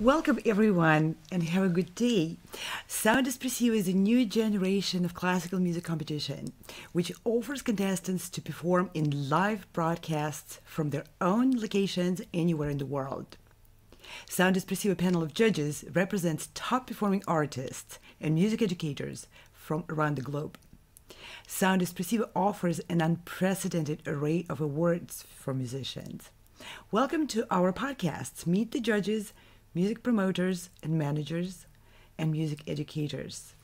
Welcome, everyone, and have a good day. Sound Espressivo is a new generation of classical music competition, which offers contestants to perform in live broadcasts from their own locations anywhere in the world. Sound Espressivo panel of judges represents top performing artists and music educators from around the globe. Sound offers an unprecedented array of awards for musicians. Welcome to our podcasts. Meet the judges music promoters and managers, and music educators.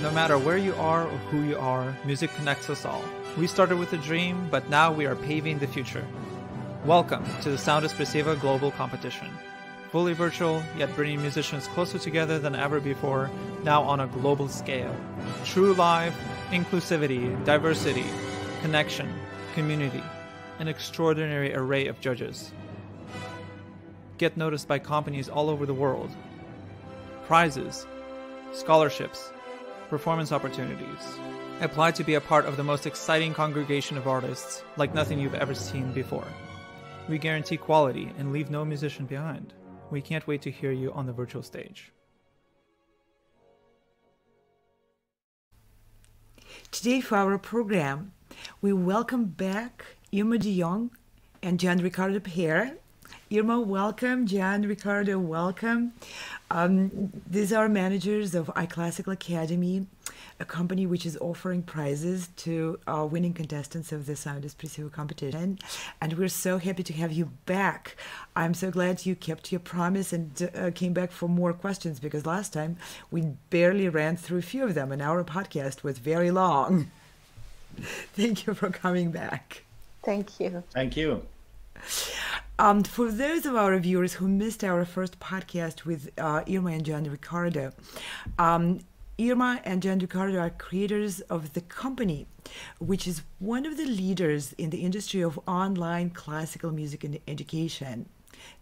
No matter where you are or who you are, music connects us all. We started with a dream, but now we are paving the future. Welcome to the Sound Global Competition. Fully virtual, yet bringing musicians closer together than ever before, now on a global scale. True live, inclusivity, diversity, connection, community, an extraordinary array of judges get noticed by companies all over the world. Prizes, scholarships, performance opportunities. Apply to be a part of the most exciting congregation of artists like nothing you've ever seen before. We guarantee quality and leave no musician behind. We can't wait to hear you on the virtual stage. Today, for our program, we welcome back Irma de Jong and Gian Riccardo Pereira Irma, welcome. Gian, Riccardo, welcome. Um, these are managers of iClassical Academy, a company which is offering prizes to our winning contestants of the Sound Espressivo competition. And we're so happy to have you back. I'm so glad you kept your promise and uh, came back for more questions because last time we barely ran through a few of them and our podcast was very long. Thank you for coming back. Thank you. Thank you. Um, for those of our viewers who missed our first podcast with uh, Irma and Gian Riccardo, um, Irma and Gian Riccardo are creators of the company, which is one of the leaders in the industry of online classical music and education.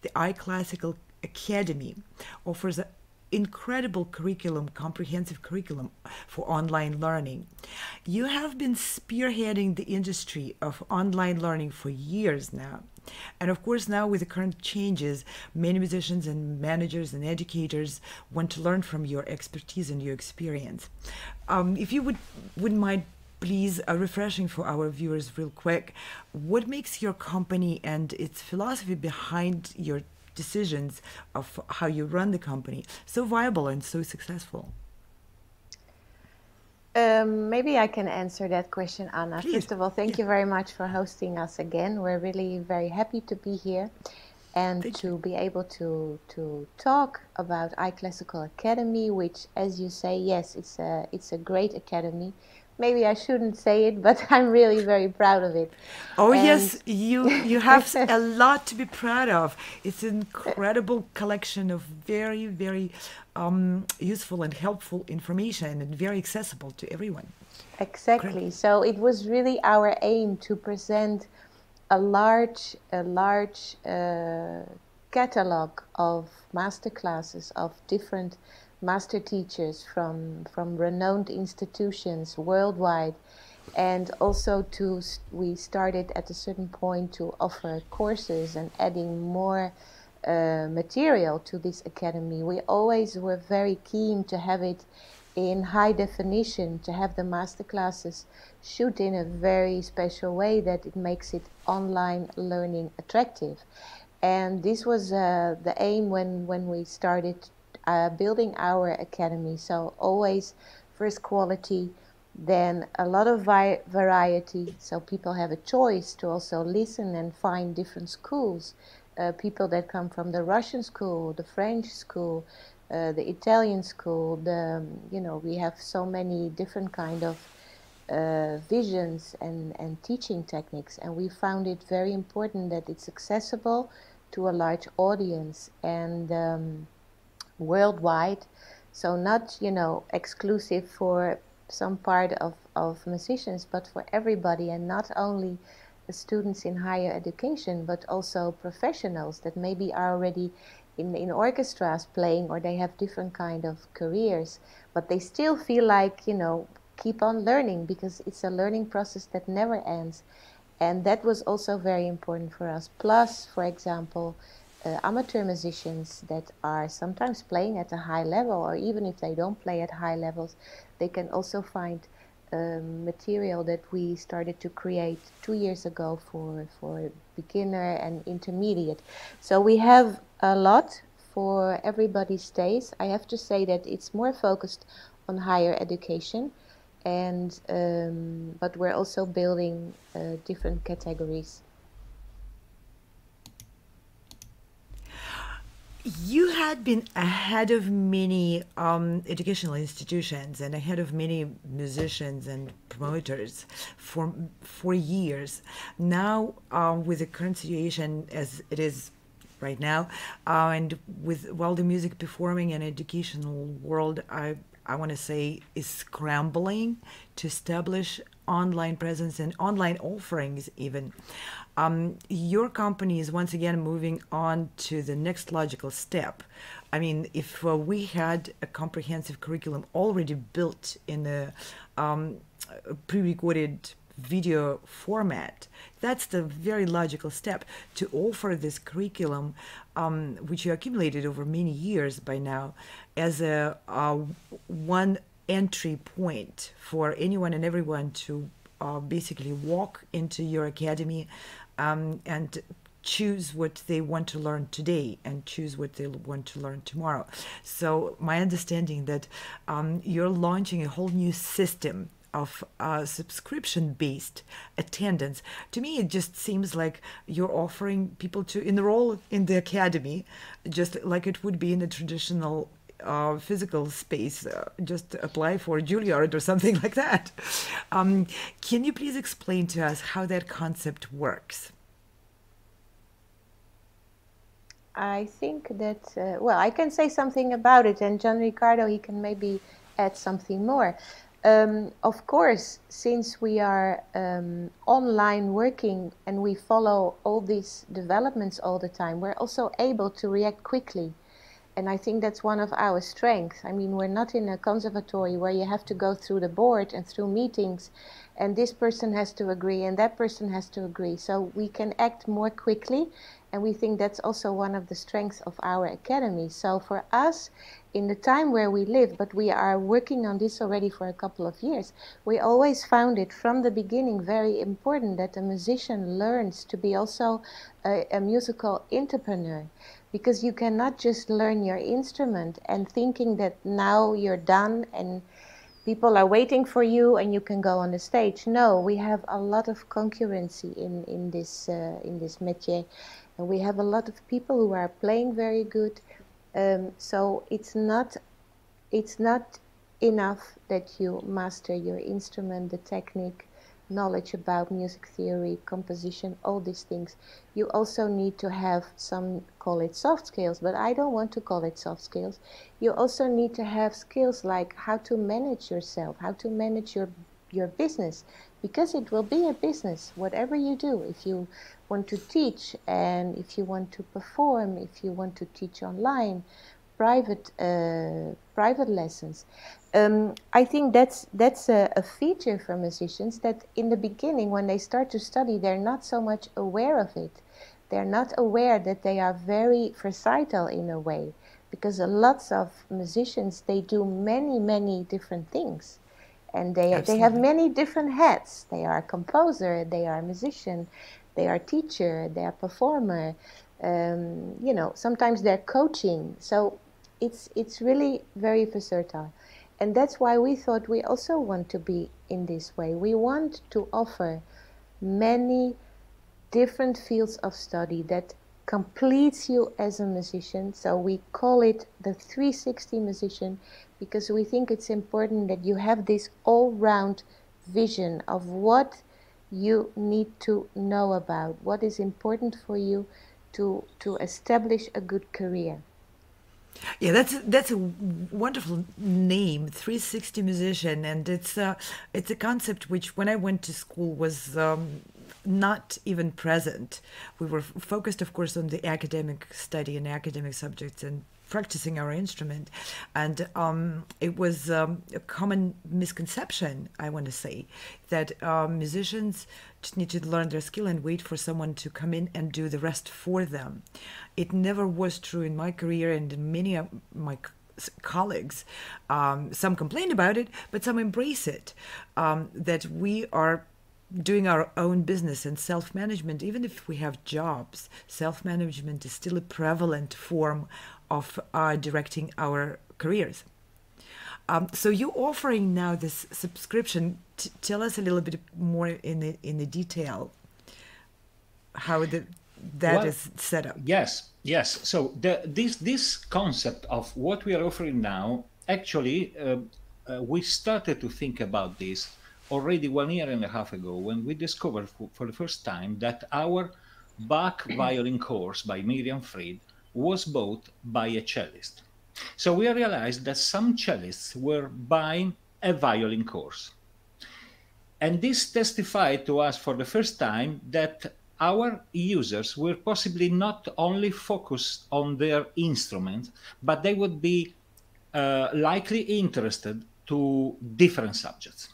The iClassical Academy offers a incredible curriculum, comprehensive curriculum for online learning. You have been spearheading the industry of online learning for years now. And of course, now with the current changes, many musicians and managers and educators want to learn from your expertise and your experience. Um, if you would wouldn't mind please uh, refreshing for our viewers real quick what makes your company and its philosophy behind your decisions of how you run the company so viable and so successful um, maybe I can answer that question, Anna. Please. First of all, thank Yeah. you very much for hosting us again. We're really very happy to be here and Thank to be able to to talk about iClassical Academy, which, as you say, yes, it's a it's a great academy. Maybe I shouldn't say it, but I'm really very proud of it. Oh And- yes, you you have a lot to be proud of. It's an incredible collection of very very um, useful and helpful information and very accessible to everyone. Exactly. So it was really our aim to present a large, a large uh, catalog of master classes of different master teachers from from renowned institutions worldwide, and also to we started at a certain point to offer courses and adding more uh, material to this academy. We always were very keen to have it in high definition, to have the master classes shoot in a very special way that it makes it online learning attractive. And this was uh, the aim when, when we started uh, building our academy. So always first quality, then a lot of vi- variety, so people have a choice to also listen and find different schools. Uh, people that come from the Russian school, the French school, uh, the Italian school. The you know we have so many different kind of uh, visions and and teaching techniques, and we found it very important that it's accessible to a large audience and um, worldwide. So not you know exclusive for some part of, of musicians, but for everybody, and not only the students in higher education, but also professionals that maybe are already in, in orchestras playing or they have different kind of careers, but they still feel like, you know, keep on learning because it's a learning process that never ends. And that was also very important for us. Plus, for example, uh, amateur musicians that are sometimes playing at a high level, or even if they don't play at high levels, they can also find um, material that we started to create two years ago for for beginner and intermediate. So we have a lot for everybody's taste. I have to say that it's more focused on higher education, and um, but we're also building uh, different categories. You had been ahead of many um, educational institutions and ahead of many musicians and promoters for for years. Now, um, with the current situation as it is right now, uh, and with while the music performing and educational world, I I want to say is scrambling to establish online presence and online offerings even. Um, your company is once again moving on to the next logical step. I mean, if uh, we had a comprehensive curriculum already built in a um, pre-recorded video format, that's the very logical step to offer this curriculum, um, which you accumulated over many years by now, as a, a one entry point for anyone and everyone to uh, basically walk into your academy um, and choose what they want to learn today and choose what they want to learn tomorrow. So my understanding that um, you're launching a whole new system of uh, subscription-based attendance. To me, it just seems like you're offering people to enroll in the academy, just like it would be in a traditional uh, physical space, uh, just apply for Juilliard or something like that. Um, can you please explain to us how that concept works? I think that, uh, well, I can say something about it, and Gian Riccardo, he can maybe add something more. Um, of course, since we are um, online working and we follow all these developments all the time, we're also able to react quickly. And I think that's one of our strengths. I mean, we're not in a conservatory where you have to go through the board and through meetings, and this person has to agree and that person has to agree. So we can act more quickly and we think that's also one of the strengths of our academy. So for us, in the time where we live, but we are working on this already for a couple of years, we always found it from the beginning very important that a musician learns to be also a, a musical entrepreneur. Because you cannot just learn your instrument and thinking that now you're done and people are waiting for you and you can go on the stage. No, we have a lot of concurrency in, in this uh, in this métier and we have a lot of people who are playing very good. Um, so it's not it's not enough that you master your instrument, the technique, knowledge about music theory, composition, all these things. You also need to have some, call it soft skills, but I don't want to call it soft skills. You also need to have skills like how to manage yourself, how to manage your, your business, because it will be a business, whatever you do. If you want to teach and if you want to perform, if you want to teach online, private uh, private lessons. Um, I think that's that's a, a, feature for musicians that in the beginning when they start to study they're not so much aware of it. They're not aware that they are very versatile in a way because lots of musicians they do many many different things and they Absolutely. they have many different hats. They are a composer, they are musician, they are teacher, they are performer. Um, you know, sometimes they're coaching. So it's it's really very versatile, and that's why we thought we also want to be in this way. We want to offer many different fields of study that completes you as a musician. So we call it the 360 musician because we think it's important that you have this all round vision of what you need to know about what is important for you to to establish a good career yeah that's that's a wonderful name 360 musician and it's a it's a concept which when i went to school was um, not even present. We were focused of course on the academic study and academic subjects and practicing our instrument. And um, it was um, a common misconception, I want to say, that uh, musicians just need to learn their skill and wait for someone to come in and do the rest for them. It never was true in my career and in many of my colleagues. Um, some complain about it, but some embrace it. Um, that we are doing our own business and self management, even if we have jobs, self management is still a prevalent form of uh, directing our careers. Um, so you're offering now this subscription. T- tell us a little bit more in the in the detail how the that well, is set up. Yes, yes. So the, this this concept of what we are offering now, actually, uh, uh, we started to think about this already one year and a half ago when we discovered for, for the first time that our Bach violin course by Miriam Fried was bought by a cellist. So we realized that some cellists were buying a violin course. And this testified to us for the first time that our users were possibly not only focused on their instrument, but they would be uh, likely interested to different subjects.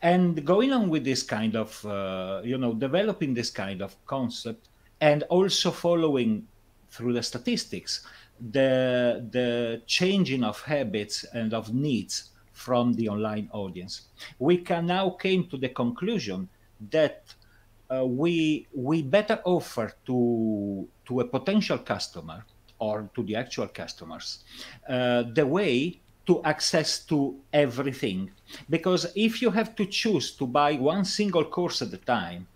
And going on with this kind of, uh, you know, developing this kind of concept and also following through the statistics the the changing of habits and of needs from the online audience. We can now came to the conclusion that uh, we we better offer to to a potential customer or to the actual customers uh, the way to access to everything. Because if you have to choose to buy one single course at a time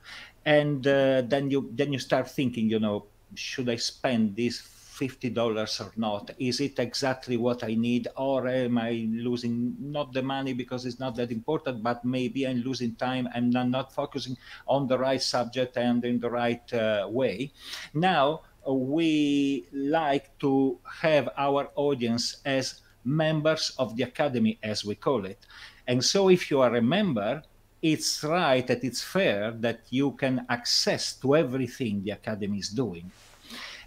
and uh, then you then you start thinking you know should i spend this $50 or not is it exactly what i need or am i losing not the money because it's not that important but maybe i'm losing time and i'm not focusing on the right subject and in the right uh, way now we like to have our audience as members of the academy, as we call it. And so, if you are a member, it's right that it's fair that you can access to everything the academy is doing.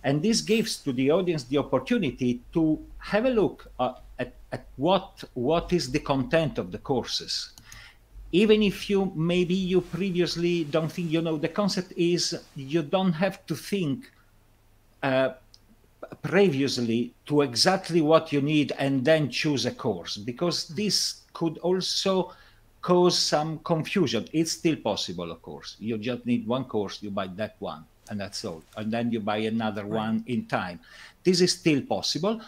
And this gives to the audience the opportunity to have a look uh, at, at what, what is the content of the courses. Even if you maybe you previously don't think, you know, the concept is you don't have to think uh, previously to exactly what you need and then choose a course because this could also cause some confusion. It's still possible, of course. You just need one course, you buy that one, and that's all. And then you buy another right. one in time. This is still possible.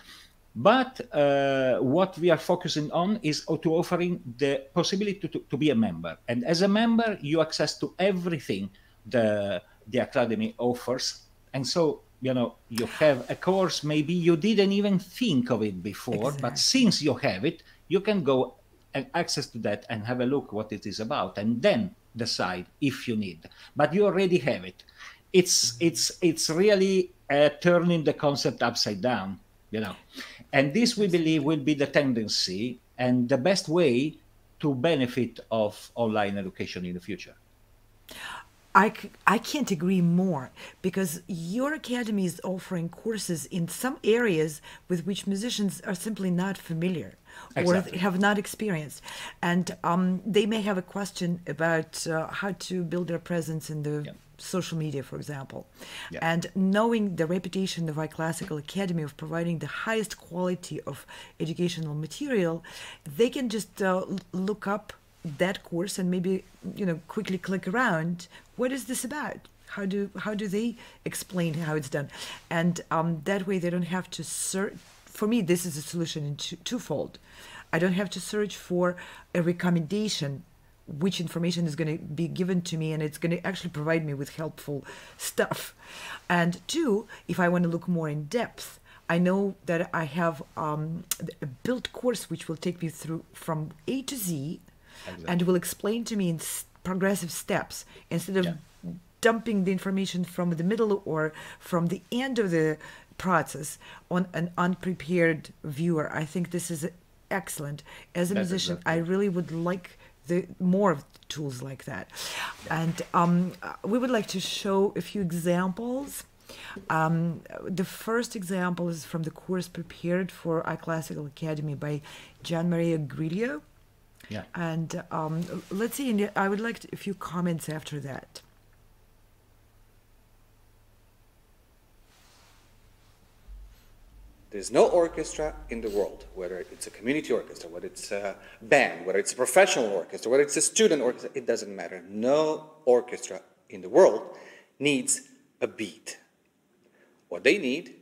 But uh, what we are focusing on is to offering the possibility to, to, to, be a member. And as a member, you access to everything the, the Academy offers. And so you know you have a course maybe you didn't even think of it before exactly. but since you have it you can go and access to that and have a look what it is about and then decide if you need but you already have it it's it's it's really uh, turning the concept upside down you know and this we believe will be the tendency and the best way to benefit of online education in the future I, I can't agree more because your academy is offering courses in some areas with which musicians are simply not familiar exactly. or have not experienced. And um, they may have a question about uh, how to build their presence in the yeah. Social media, for example. Yeah. And knowing the reputation of iClassical Academy of providing the highest quality of educational material, they can just uh, look up that course and maybe you know quickly click around what is this about how do how do they explain how it's done and um, that way they don't have to search for me this is a solution in two, twofold i don't have to search for a recommendation which information is going to be given to me and it's going to actually provide me with helpful stuff and two if i want to look more in depth I know that I have um, a built course which will take me through from A to Z exactly. and will explain to me in progressive steps instead of yeah. dumping the information from the middle or from the end of the process on an unprepared viewer. I think this is excellent. As a That's musician, exactly. I really would like the more of tools like that. And um, we would like to show a few examples Um, the first example is from the course prepared for iClassical Academy by Gian Maria Grillo. Yeah. And um, let's see, I would like a few comments after that. There's no orchestra in the world, whether it's a community orchestra, whether it's a band, whether it's a professional orchestra, whether it's a student orchestra, it doesn't matter. No orchestra in the world needs a beat. What they need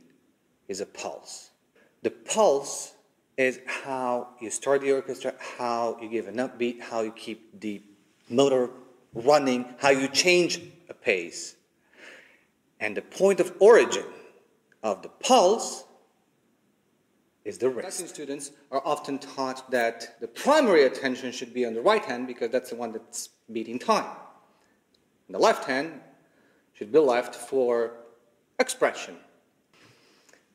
is a pulse. The pulse is how you start the orchestra, how you give an upbeat, how you keep the motor running, how you change a pace. And the point of origin of the pulse is the wrist. Students are often taught that the primary attention should be on the right hand because that's the one that's beating time. And the left hand should be left for expression.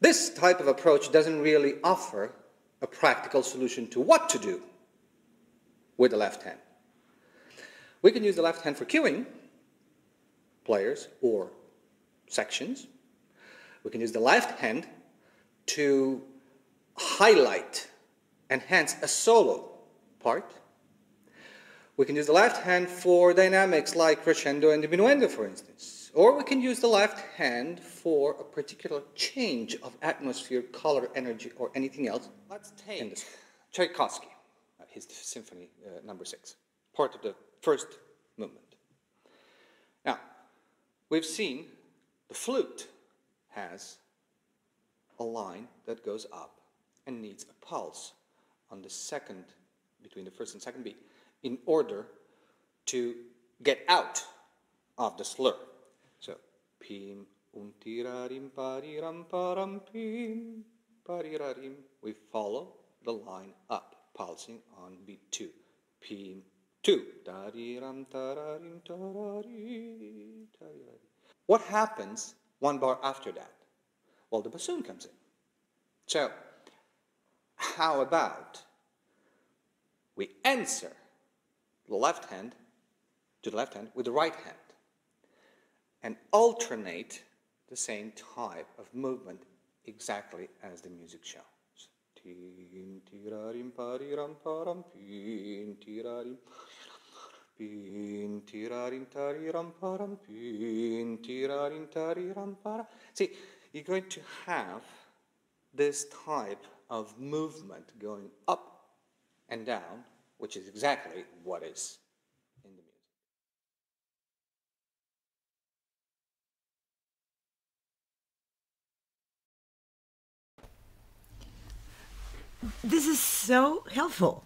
This type of approach doesn't really offer a practical solution to what to do with the left hand. We can use the left hand for cueing players or sections. We can use the left hand to highlight, enhance a solo part. We can use the left hand for dynamics like crescendo and diminuendo, for instance. Or we can use the left hand for a particular change of atmosphere, color, energy, or anything else. Let's take. Tchaikovsky, his symphony uh, number six, part of the first movement. Now, we've seen the flute has a line that goes up and needs a pulse on the second, between the first and second beat, in order to get out of the slur. So, pim, um, tirarim, pariram, param, pim, parirarim. We follow the line up, pulsing on beat two. Pim, two. Tariram, tararim, tarari, tarari. What happens one bar after that? Well, the bassoon comes in. So, how about we answer the left hand to the left hand with the right hand and alternate the same type of movement exactly as the music shows. See, you're going to have this type of movement going up and down, which is exactly what is in the music. This is so helpful.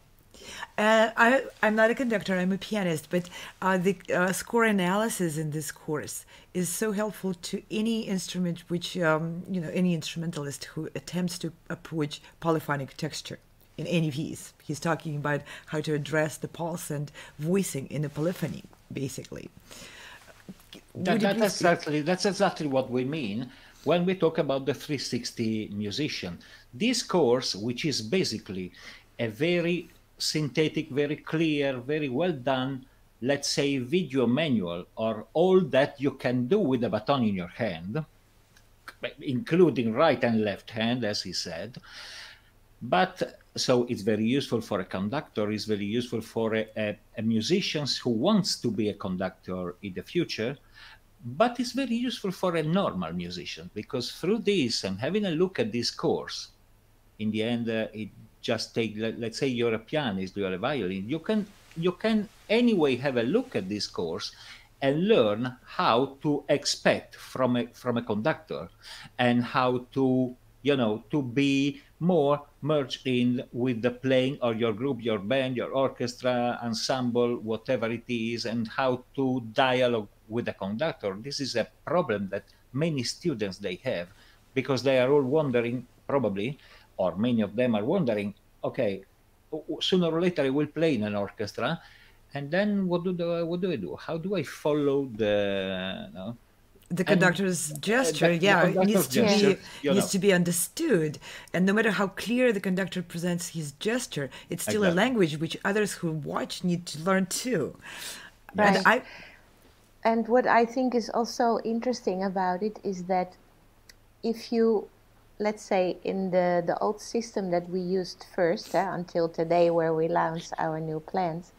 Uh, I, I'm not a conductor, I'm a pianist, but uh, the uh, score analysis in this course is so helpful to any instrument which, um, you know, any instrumentalist who attempts to approach polyphonic texture in any piece. He's talking about how to address the pulse and voicing in a polyphony, basically. That, that, that's, exactly, that's exactly what we mean when we talk about the 360 musician. This course, which is basically a very synthetic, very clear, very well done, let's say, video manual or all that you can do with a baton in your hand, including right and left hand, as he said. But so it's very useful for a conductor, it's very useful for a, a, a musician who wants to be a conductor in the future but it's very useful for a normal musician because through this and having a look at this course in the end uh, it just take let, us say you're a pianist you're a violin you can you can anyway have a look at this course and learn how to expect from a from a conductor and how to you know to be more merged in with the playing or your group your band your orchestra ensemble whatever it is and how to dialogue with the conductor. This is a problem that many students they have because they are all wondering probably or many of them are wondering, okay, sooner or later I will play in an orchestra, and then what do the, what do I do? How do I follow the no? the conductor's and, gesture uh, the, yeah the needs to gesture, be needs know. to be understood and no matter how clear the conductor presents his gesture it's still exactly. a language which others who watch need to learn too right. And I, and what I think is also interesting about it is that if you, let's say, in the, the old system that we used first uh, until today, where we launch our new plans,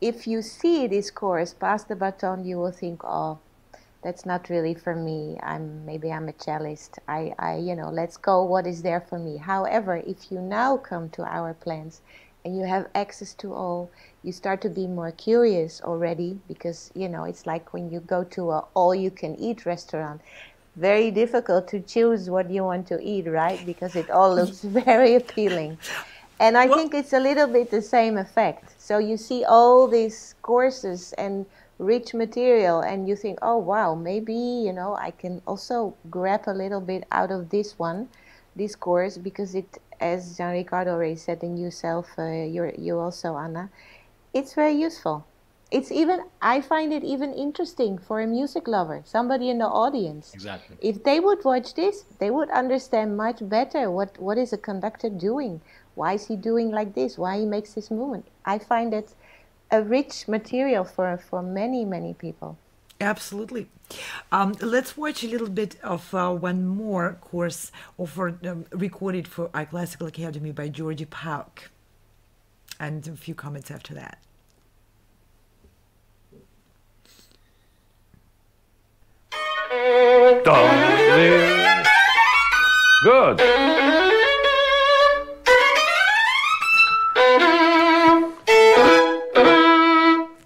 if you see this course pass the baton, you will think, oh, that's not really for me. I'm maybe I'm a cellist. I, I, you know, let's go. What is there for me? However, if you now come to our plans and you have access to all, you start to be more curious already because you know it's like when you go to a all-you-can-eat restaurant. Very difficult to choose what you want to eat, right? Because it all looks very appealing. And I well, think it's a little bit the same effect. So you see all these courses and rich material and you think, oh wow, maybe, you know, I can also grab a little bit out of this one, this course, because it, as Gian Riccardo already said, and yourself, uh, you you also, Anna, it's very useful. It's even, I find it even interesting for a music lover, somebody in the audience. Exactly. If they would watch this, they would understand much better what, what is a conductor doing. Why is he doing like this? Why he makes this movement? I find it a rich material for, for many, many people. Absolutely. Um, let's watch a little bit of uh, one more course offered, um, recorded for iClassical Academy by György Pauk, and a few comments after that. Good.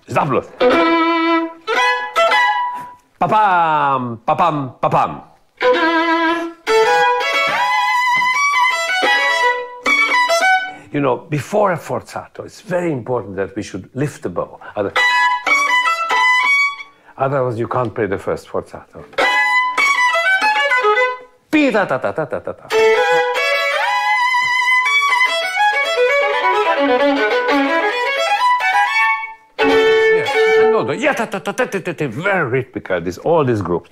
Zablos. Papam, papam, papam. You know, before a forzato, it's very important that we should lift the bow. Otherwise, you can't play the first forzato. Pi-ta-ta-ta-ta-ta-ta. very rich This all these groups.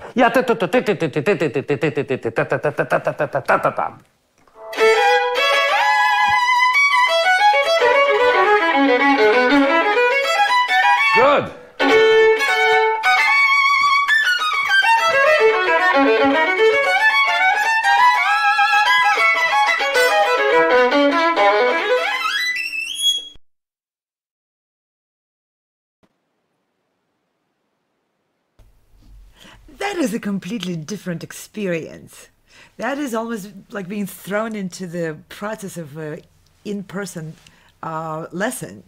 Is a completely different experience. That is almost like being thrown into the process of an in-person uh, lesson.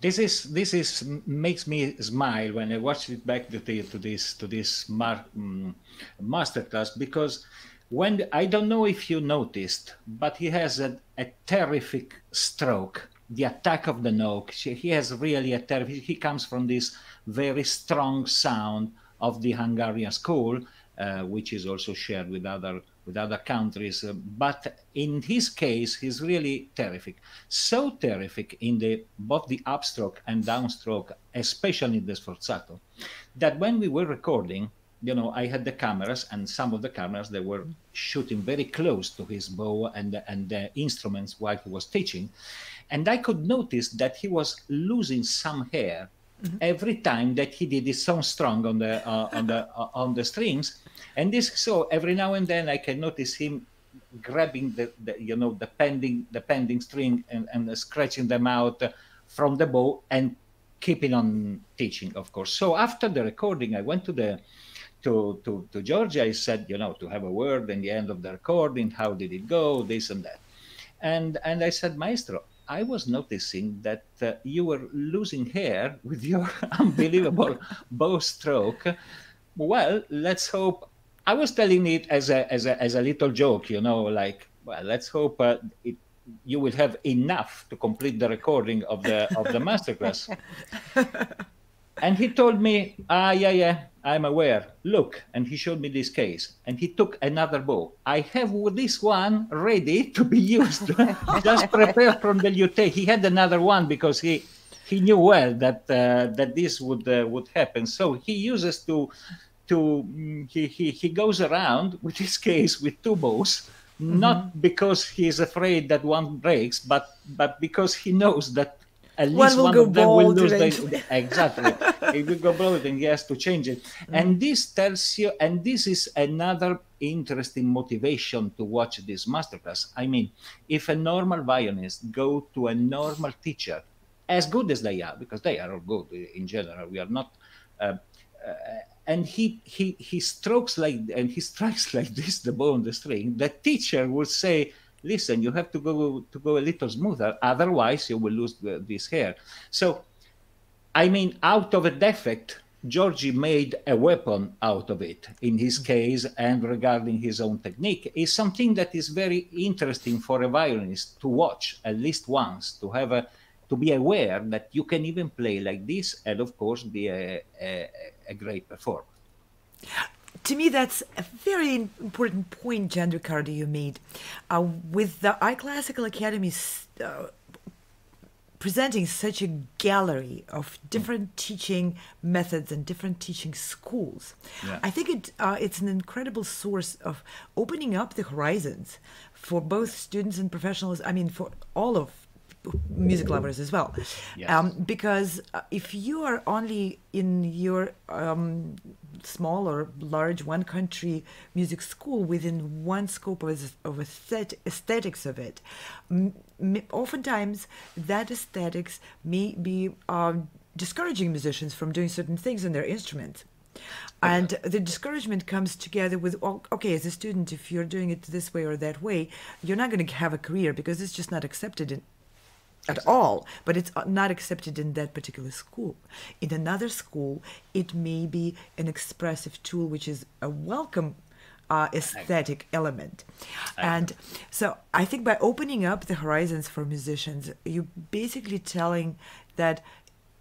This is this is makes me smile when I watch it back to, the, to this to this mar, um, masterclass because when I don't know if you noticed, but he has a, a terrific stroke. The attack of the note. He has really a terrific. He comes from this very strong sound of the Hungarian school, uh, which is also shared with other with other countries. Uh, but in his case, he's really terrific. So terrific in the both the upstroke and downstroke, especially in the sforzato, that when we were recording, you know, I had the cameras, and some of the cameras they were shooting very close to his bow and and the instruments while he was teaching, and I could notice that he was losing some hair mm-hmm. every time that he did his song strong on the uh, on the uh, on the strings and this so every now and then i can notice him grabbing the, the you know the pending the pending string and, and scratching them out from the bow and keeping on teaching of course so after the recording i went to the to, to, to György, I said, you know, to have a word in the end of the recording, how did it go, this and that. And and I said, Maestro, I was noticing that uh, you were losing hair with your unbelievable bow stroke. Well, let's hope. I was telling it as a as a as a little joke, you know, like well, let's hope uh, it, you will have enough to complete the recording of the of the masterclass. And he told me, ah, yeah, yeah, I'm aware. Look, and he showed me this case, and he took another bow. I have this one ready to be used, just prepared from the lute. He had another one because he he knew well that uh, that this would uh, would happen. So he uses to to mm, he, he he goes around with his case with two bows, mm-hmm. not because he is afraid that one breaks, but but because he knows that at least will one of them will lose eventually. the, exactly. It will go bald and he has to change it. And this tells you and this is another interesting motivation to watch this masterclass. I mean if a normal violinist go to a normal teacher as good as they are because they are all good in general we are not uh, uh, and he, he he strokes like and he strikes like this the bow on the string the teacher will say listen you have to go to go a little smoother otherwise you will lose the, this hair. So i mean out of a defect György made a weapon out of it in his mm-hmm. case and regarding his own technique. Is something that is very interesting for a violinist to watch at least once to have a to be aware that you can even play like this and of course be a, a, a great performer to me, that's a very important point, Gian Riccardo, you made. Uh, with the iClassical Academy uh, presenting such a gallery of different teaching methods and different teaching schools, Yeah. I think it uh, it's an incredible source of opening up the horizons for both students and professionals. I mean, for all of music lovers as well. Yes. um, because uh, if you are only in your um, small or large one country music school within one scope of, of aesthet- aesthetics of it oftentimes that aesthetics may be um, discouraging musicians from doing certain things on their instruments. And the discouragement comes together with well, okay as a student if you're doing it this way or that way you're not going to have a career because it's just not accepted in, at all, but it's uh, not accepted in that particular school. In another school, it may be an expressive tool, which is a welcome uh, aesthetic element. And so I think by opening up the horizons for musicians, you're basically telling that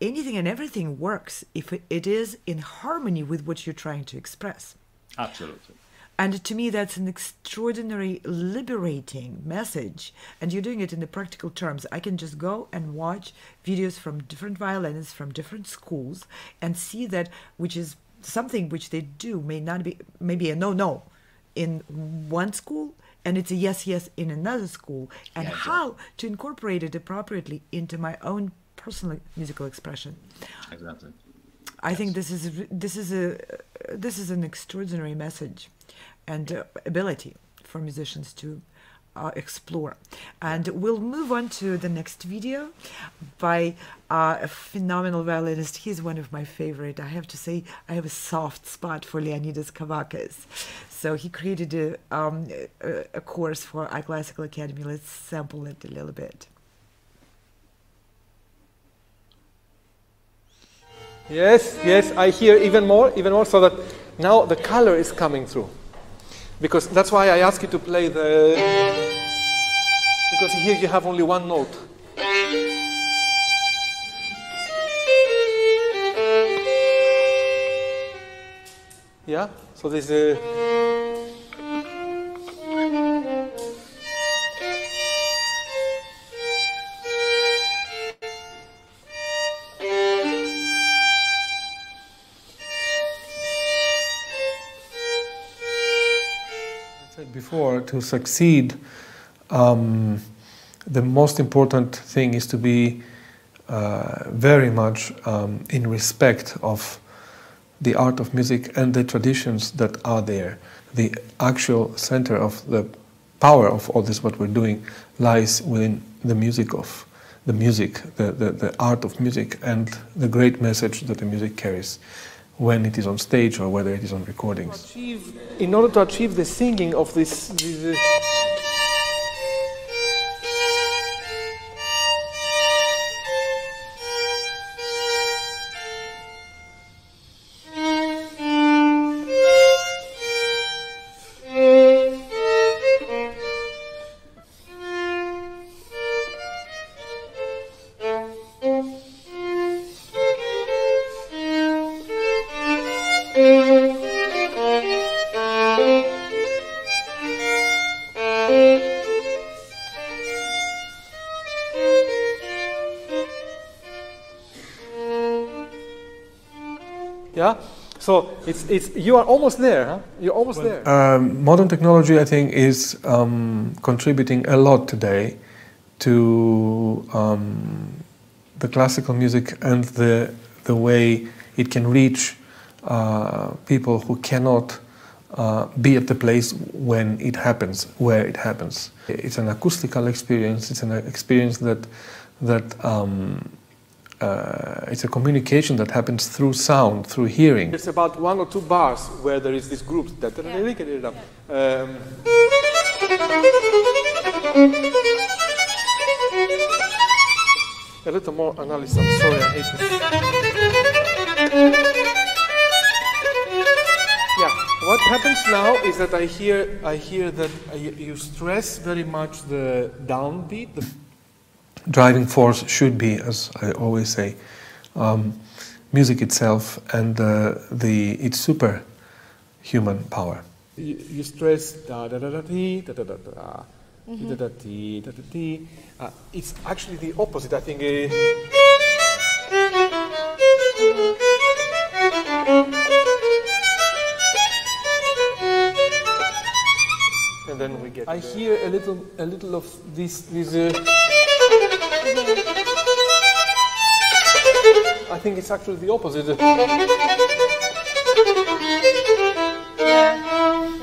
anything and everything works if it- it is in harmony with what you're trying to express. absolutely And to me, that's an extraordinary liberating message. And you're doing it in the practical terms. I can just go and watch videos from different violinists from different schools and see that, which is something which they do, may not be, maybe a no no in one school and it's a yes yes in another school, and Yeah, exactly. how to incorporate it appropriately into my own personal musical expression. exactly I think this is this is a this is an extraordinary message and uh, ability for musicians to uh, explore. And we'll move on to the next video by uh, a phenomenal violinist. He's one of my favorite. I have to say, I have a soft spot for Leonidas Kavakos. So he created a, um, a, a course for iClassical Academy. Let's sample it a little bit. Yes, yes, I hear even more, even more, so that now the color is coming through. Because that's why I ask you to play the. Because here you have only one note. Yeah, so this is. said to succeed, um, the most important thing is to be uh, very much um, in respect of the art of music and the traditions that are there. The actual center of the power of all this, what we're doing, lies within the music of the music, the, the, the art of music, and the great message that the music carries when it is on stage or whether it is on recordings. In order to achieve the singing of this, this Yeah. So it's it's you are almost there. Huh? You're almost there. Um, modern technology, I think, is um, contributing a lot today to um, the classical music and the the way it can reach uh, people who cannot uh, be at the place when it happens, where it happens. It's an acoustical experience. It's an experience that that um, uh, it's a communication that happens through sound, through hearing. It's about one or two bars where there is this group that. Yeah. Um, a little more analysis. I'm sorry, I hate this. Yeah, what happens now is that I hear, I hear that you stress very much the downbeat. The driving force should be, as I always say, um, music itself and uh, the its superhuman power. You, you stress da da da da dee, da da da da. Mm -hmm. da, da, mm-hmm. dee, da, da, dee. Uh, it's actually the opposite, I think. Eh? And then we get. I hear a little, a little of this, this. Uh, I think it's actually the opposite. Yeah.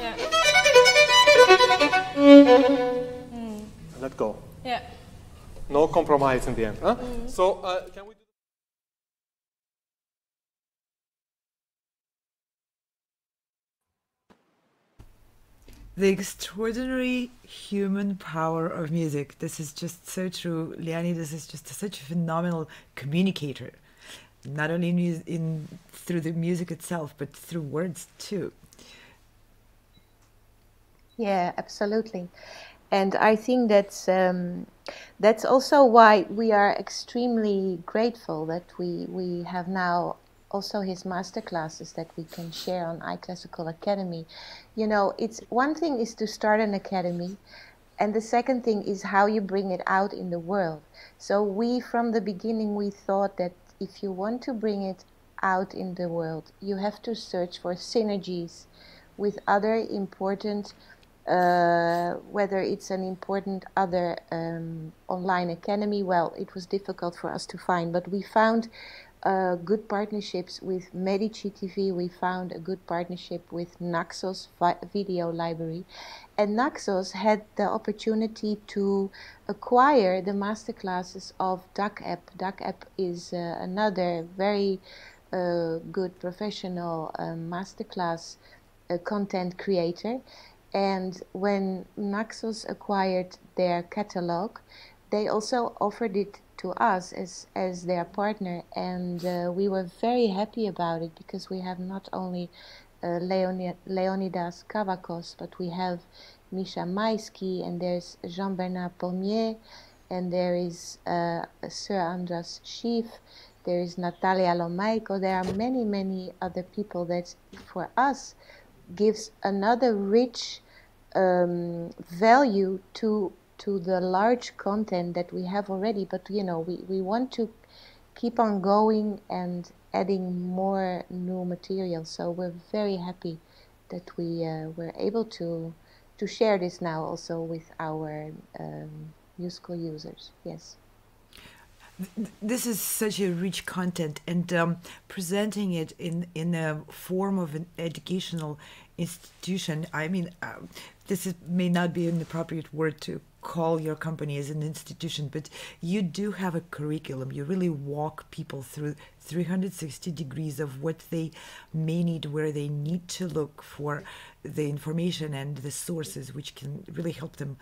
Yeah let go. Yeah. No compromise in the end. Huh? Mm. So uh, can we? The extraordinary human power of music. This is just so true. Leonidas is just such a phenomenal communicator, not only in, in through the music itself, but through words too. Yeah, absolutely and I think that's um, that's also why we are extremely grateful that we we have now also his master classes that we can share on iClassical Academy. You know, it's one thing is to start an academy, and the second thing is how you bring it out in the world. So we from the beginning we thought that if you want to bring it out in the world, you have to search for synergies with other important uh, whether it's an important other um, online academy, well, it was difficult for us to find, but we found uh, good partnerships with Medici TV. We found a good partnership with Naxos Video Library, and Naxos had the opportunity to acquire the masterclasses of DuckApp. DuckApp is uh, another very uh, good professional um, masterclass uh, content creator and when Naxos acquired their catalog, they also offered it to us as, as their partner, and uh, we were very happy about it because we have not only uh, Leonid, Leonidas Kavakos, but we have Mischa Maisky, and there's Jean Bernard Pommier, and there is uh, Sir Andras Schiff, there is Natalia Lomeiko. There are many, many other people that, for us, gives another rich um, value to to the large content that we have already but you know we, we want to keep on going and adding more new material. So we're very happy that we uh, were able to to share this now also with our um, musical users. Yes. This is such a rich content and um, presenting it in in a form of an educational institution i mean uh, this is, may not be an appropriate word to call your company as an institution, but you do have a curriculum. You really walk people through 360 degrees of what they may need, where they need to look for the information and the sources, which can really help them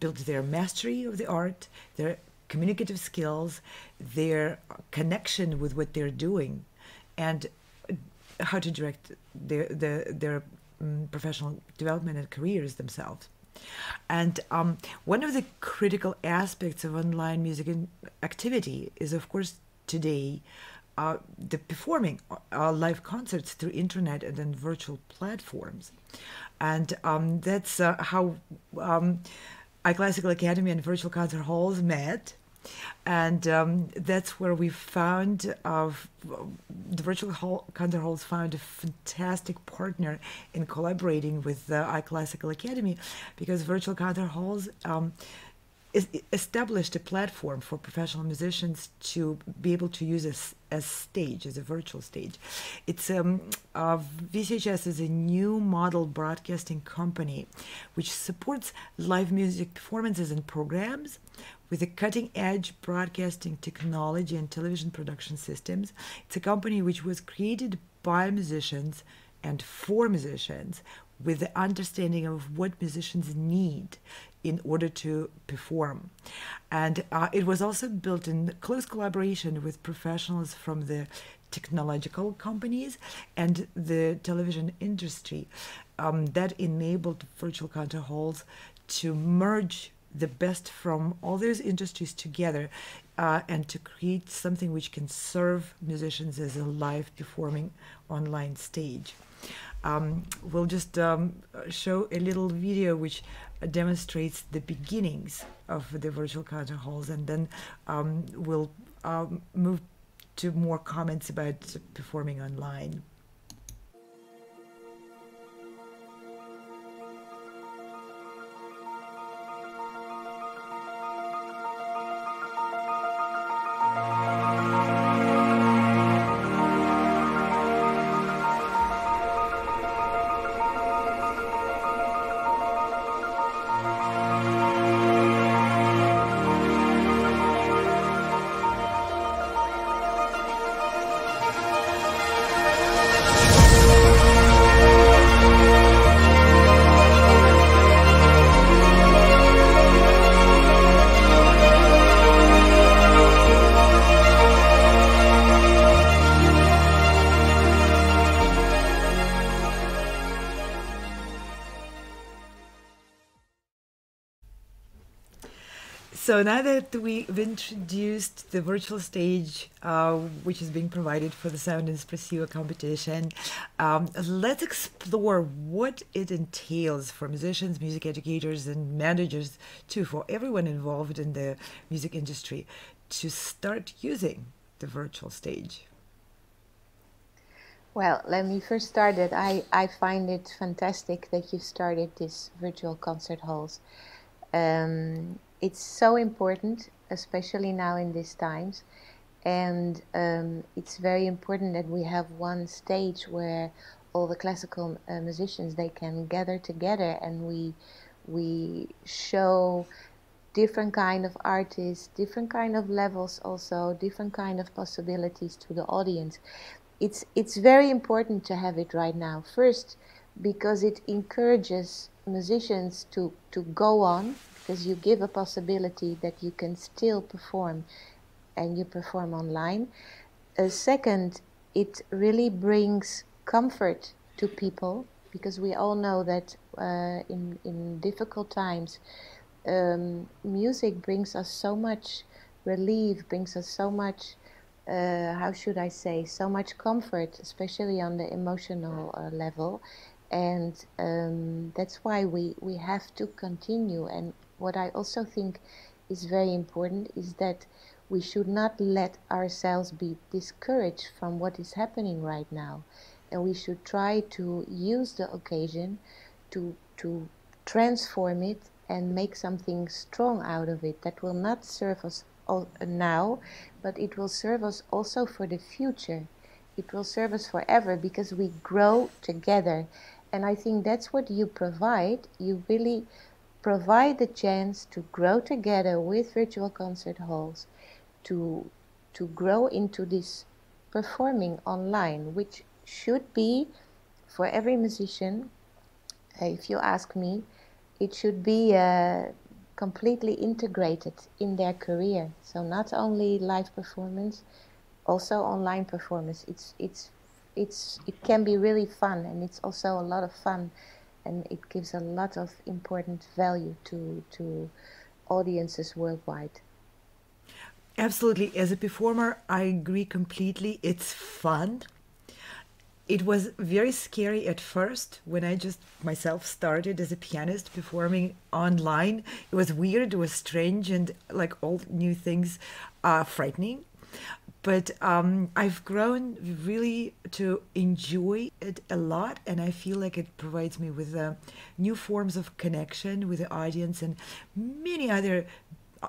build their mastery of the art, their communicative skills, their connection with what they're doing, and how to direct their, their, their um, professional development and careers themselves. And um, one of the critical aspects of online music activity is, of course, today uh, the performing uh, live concerts through internet and then virtual platforms. And um, that's uh, how um, iClassical Academy and Virtual Concert Halls met and um, that's where we found of the virtual hall, concert halls found a fantastic partner in collaborating with the iClassical Academy because virtual concert halls um, established a platform for professional musicians to be able to use as a stage, as a virtual stage. It's um, uh, VCHS is a new model broadcasting company which supports live music performances and programs with a cutting edge broadcasting technology and television production systems. It's a company which was created by musicians and for musicians with the understanding of what musicians need in order to perform. And uh, it was also built in close collaboration with professionals from the technological companies and the television industry um, that enabled virtual concert halls to merge the best from all those industries together uh, and to create something which can serve musicians as a live performing online stage. Um, we'll just um, show a little video which demonstrates the beginnings of the virtual concert halls, and then um, we'll um, move to more comments about performing online. So now that we've introduced the virtual stage, uh, which is being provided for the Sound Espressivo competition, um, let's explore what it entails for musicians, music educators, and managers, too, for everyone involved in the music industry to start using the virtual stage. Well, let me first start that I, I find it fantastic that you started this virtual concert halls. Um, it's so important, especially now in these times. And um, it's very important that we have one stage where all the classical uh, musicians they can gather together and we we show different kind of artists, different kind of levels, also different kind of possibilities to the audience. It's it's very important to have it right now. First, because it encourages musicians to to go on because you give a possibility that you can still perform and you perform online. Uh, second, it really brings comfort to people because we all know that uh, in, in difficult times, um, music brings us so much relief, brings us so much, uh, how should I say, so much comfort, especially on the emotional uh, level. And um, that's why we, we have to continue and what I also think is very important is that we should not let ourselves be discouraged from what is happening right now. And we should try to use the occasion to, to transform it and make something strong out of it that will not serve us now, but it will serve us also for the future. It will serve us forever because we grow together. And I think that's what you provide. You really provide the chance to grow together with virtual concert halls to to grow into this performing online which should be for every musician. Uh, if you ask me it should be uh, completely integrated in their career. So not only live performance also online performance. It's it's it's it can be really fun and it's also a lot of fun and it gives a lot of important value to to audiences worldwide. Absolutely. As a performer, I agree completely. It's fun. It was very scary at first when I just myself started as a pianist performing online. It was weird, it was strange, and like all new things, uh, frightening but um, I've grown really to enjoy it a lot, and I feel like it provides me with uh, new forms of connection with the audience and many other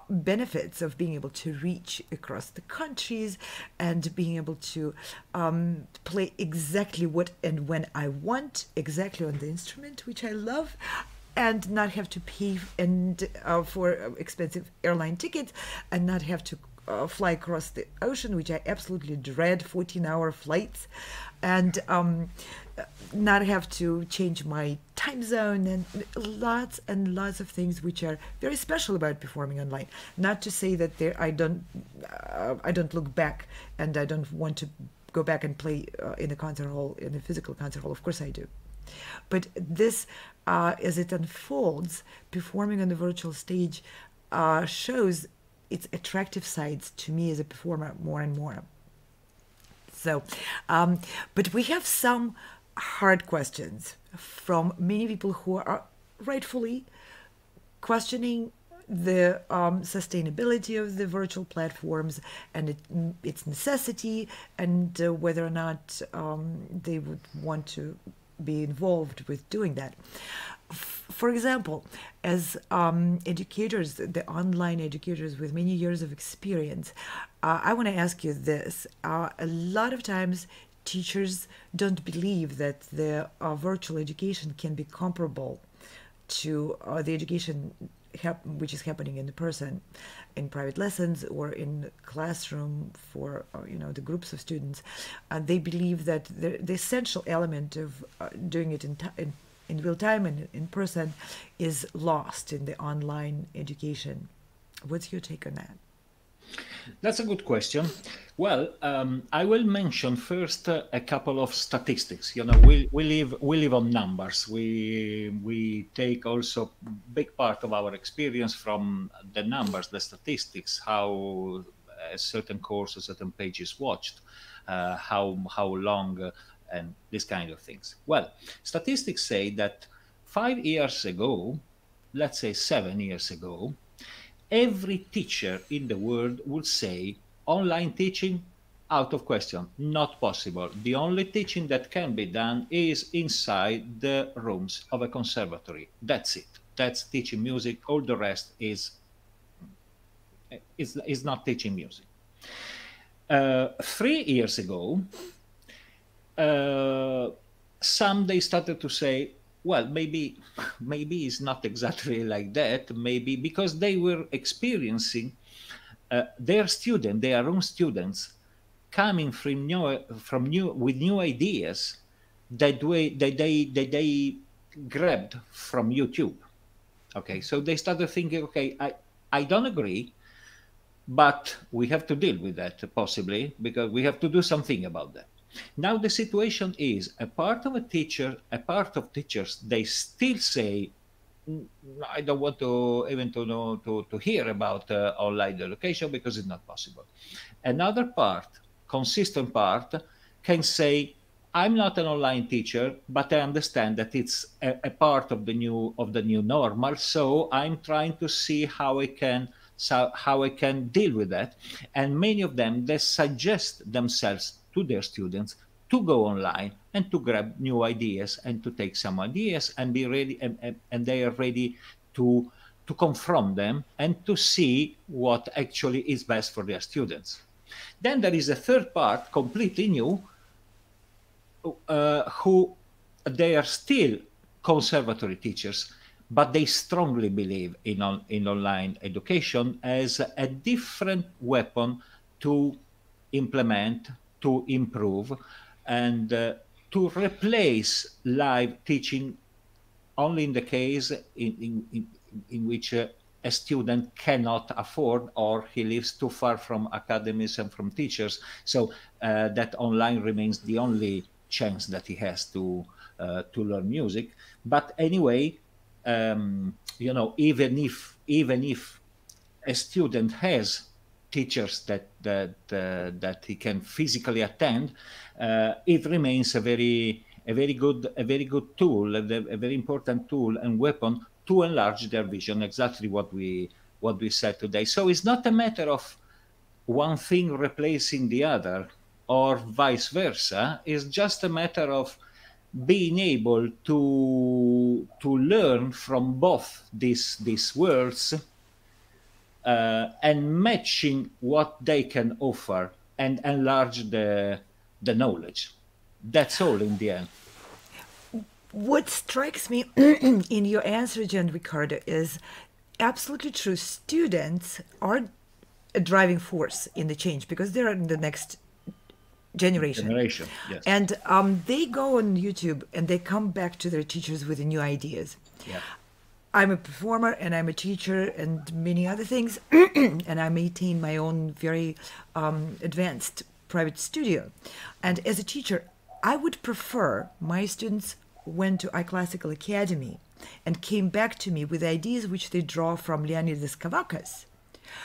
benefits of being able to reach across the countries and being able to um, play exactly what and when I want, exactly on the instrument which I love, and not have to pay and uh, for expensive airline tickets and not have to uh, fly across the ocean, which I absolutely dread 14 hour flights, and um, not have to change my time zone and lots and lots of things which are very special about performing online. Not to say that there I don't uh, I don't look back and I don't want to go back and play uh, in a concert hall in a physical concert hall. Of course I do. But this, uh, as it unfolds, performing on the virtual stage uh, shows its attractive sides to me as a performer more and more. So, um, but we have some hard questions from many people who are rightfully questioning the um, sustainability of the virtual platforms and it, its necessity and uh, whether or not um, they would want to be involved with doing that. For example, as um, educators, the online educators with many years of experience, uh, I want to ask you this. Uh, a lot of times, teachers don't believe that the uh, virtual education can be comparable to uh, the education which is happening in person in private lessons or in classroom for uh, you know the groups of students uh, they believe that the, the essential element of uh, doing it in, in in real time and in person is lost in the online education what's your take on that that's a good question. Well, um, I will mention first uh, a couple of statistics. You know, we, we live we live on numbers. We we take also big part of our experience from the numbers, the statistics, how a certain course, a certain page is watched, uh, how how long, uh, and these kind of things. Well, statistics say that five years ago, let's say seven years ago, every teacher in the world would say online teaching out of question not possible. The only teaching that can be done is inside the rooms of a conservatory. That's it. That's teaching music. All the rest is is, is not teaching music. Uh, three years ago uh, some they started to say well maybe maybe it's not exactly like that. Maybe because they were experiencing uh, their student their own students coming from new from new with new ideas that way that they that they grabbed from youtube. Okay so they started thinking okay i i don't agree but we have to deal with that possibly because we have to do something about that now the situation is a part of a teacher, a part of teachers, they still say, I don't want to even to know to, to hear about uh, online education because it's not possible. Another part, consistent part, can say, I'm not an online teacher, but I understand that it's a, a, part of the new of the new normal. So I'm trying to see how I can so how I can deal with that. And many of them they suggest themselves to their students to go online and to grab new ideas and to take some ideas and be ready and, and, and they are ready to to confront them and to see what actually is best for their students. Then there is a third part completely new uh, who they are still conservatory teachers but they strongly believe in, on, in online education as a different weapon to implement to improve and uh, to replace live teaching only in the case in, in, in, in which uh, a student cannot afford or he lives too far from academies and from teachers. So uh, that online remains the only chance that he has to uh, to learn music. But anyway um, you know even if even if a student has teachers that that uh, that he can physically attend, uh, it remains a very a very good a very good tool, a, a, very important tool and weapon to enlarge their vision. Exactly what we what we said today. So it's not a matter of one thing replacing the other or vice versa. It's just a matter of being able to to learn from both these these worlds uh, and matching what they can offer and enlarge the the knowledge. That's all in the end. What strikes me in your answer, Gian Riccardo, is absolutely true. Students are a driving force in the change because they're in the next generation. Generation, yes. And um, they go on YouTube and they come back to their teachers with new ideas. Yeah. I'm a performer and I'm a teacher and many other things, and I maintain my own very um, advanced private studio. And as a teacher, I would prefer my students went to iClassical Academy and came back to me with ideas which they draw from Leonidas Kavakos.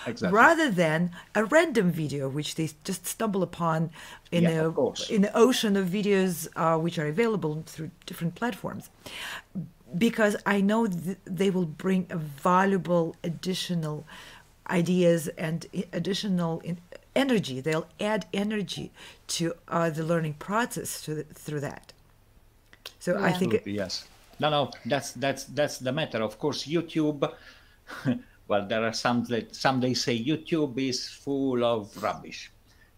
Exactly. Rather than a random video which they just stumble upon in Yeah, a in the ocean of videos uh, which are available through different platforms, because I know th- they will bring a valuable additional ideas and additional in- energy. They'll add energy to uh, the learning process through, th- through that. So I think it, yes. No, no, that's that's that's the matter. Of course, YouTube. well, there are some that some they say YouTube is full of rubbish.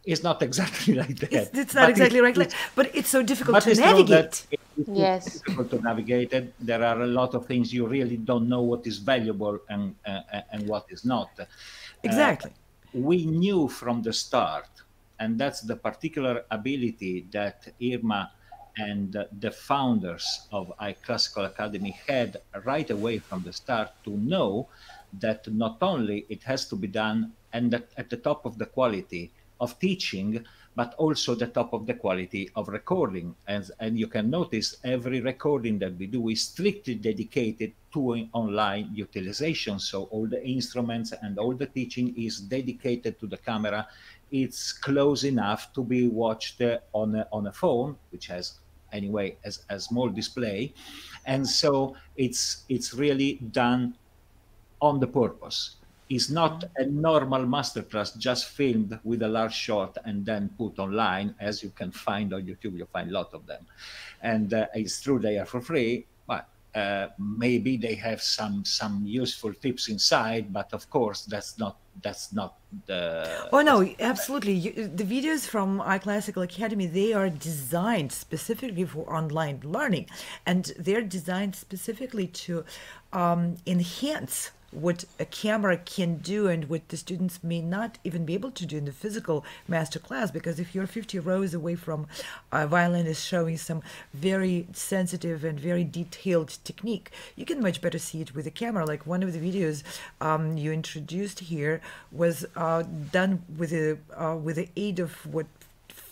It's not exactly like that. it's, it's not But exactly right, it's- but it's so difficult but to it's true that navigate. it- it's Yes. difficult to navigate it. There are a lot of things you really don't know what is valuable and uh, and what is not. Uh, Exactly. we knew from the start, and that's the particular ability that Irma and uh, the founders of iClassical Academy had right away from the start to know that not only it has to be done and that at the top of the quality of teaching, but also the top of the quality of recording. And, and you can notice every recording that we do is strictly dedicated to online utilization. So all the instruments and all the teaching is dedicated to the camera. It's close enough to be watched uh, on a, on a phone, which has anyway as a small display, and so it's it's really done on the purpose. It's not a normal masterclass just filmed with a large shot and then put online, as you can find on YouTube. You find a lot of them, and uh, it's true they are for free, but uh, maybe they have some some useful tips inside. But of course, that's not that's not the. Oh no, absolutely. You, the videos from iClassical Academy they are designed specifically for online learning, and they're designed specifically to um, enhance what a camera can do and what the students may not even be able to do in the physical master class because if you're 50 rows away from a violinist showing some very sensitive and very detailed technique you can much better see it with a camera. Like one of the videos um, you introduced here was uh, done with a uh, with the aid of what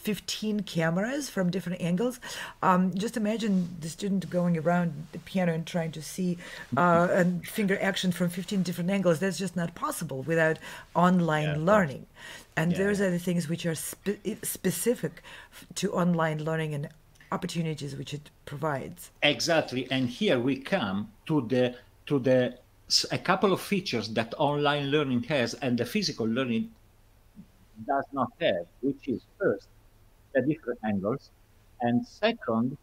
15 cameras from different angles. Um, just imagine the student going around the piano and trying to see uh, and finger action from 15 different angles. That's just not possible without online Yeah, learning. And Yeah, those yeah. are the things which are spe- specific f- to online learning and opportunities which it provides. Exactly, and here we come to the to the a couple of features that online learning has and the physical learning does not have, which is first different angles, and second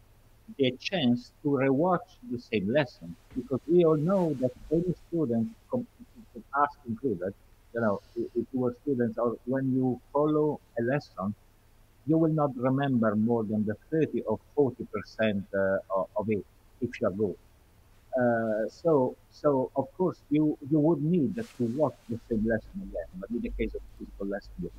the chance to rewatch the same lesson because we all know that any student, us included, you know, if you were students or when you follow a lesson, you will not remember more than the 30 or 40 percent uh, of- it if you are good. Uh, so, so of course you you would need to watch the same lesson again, but in the case of physical lesson.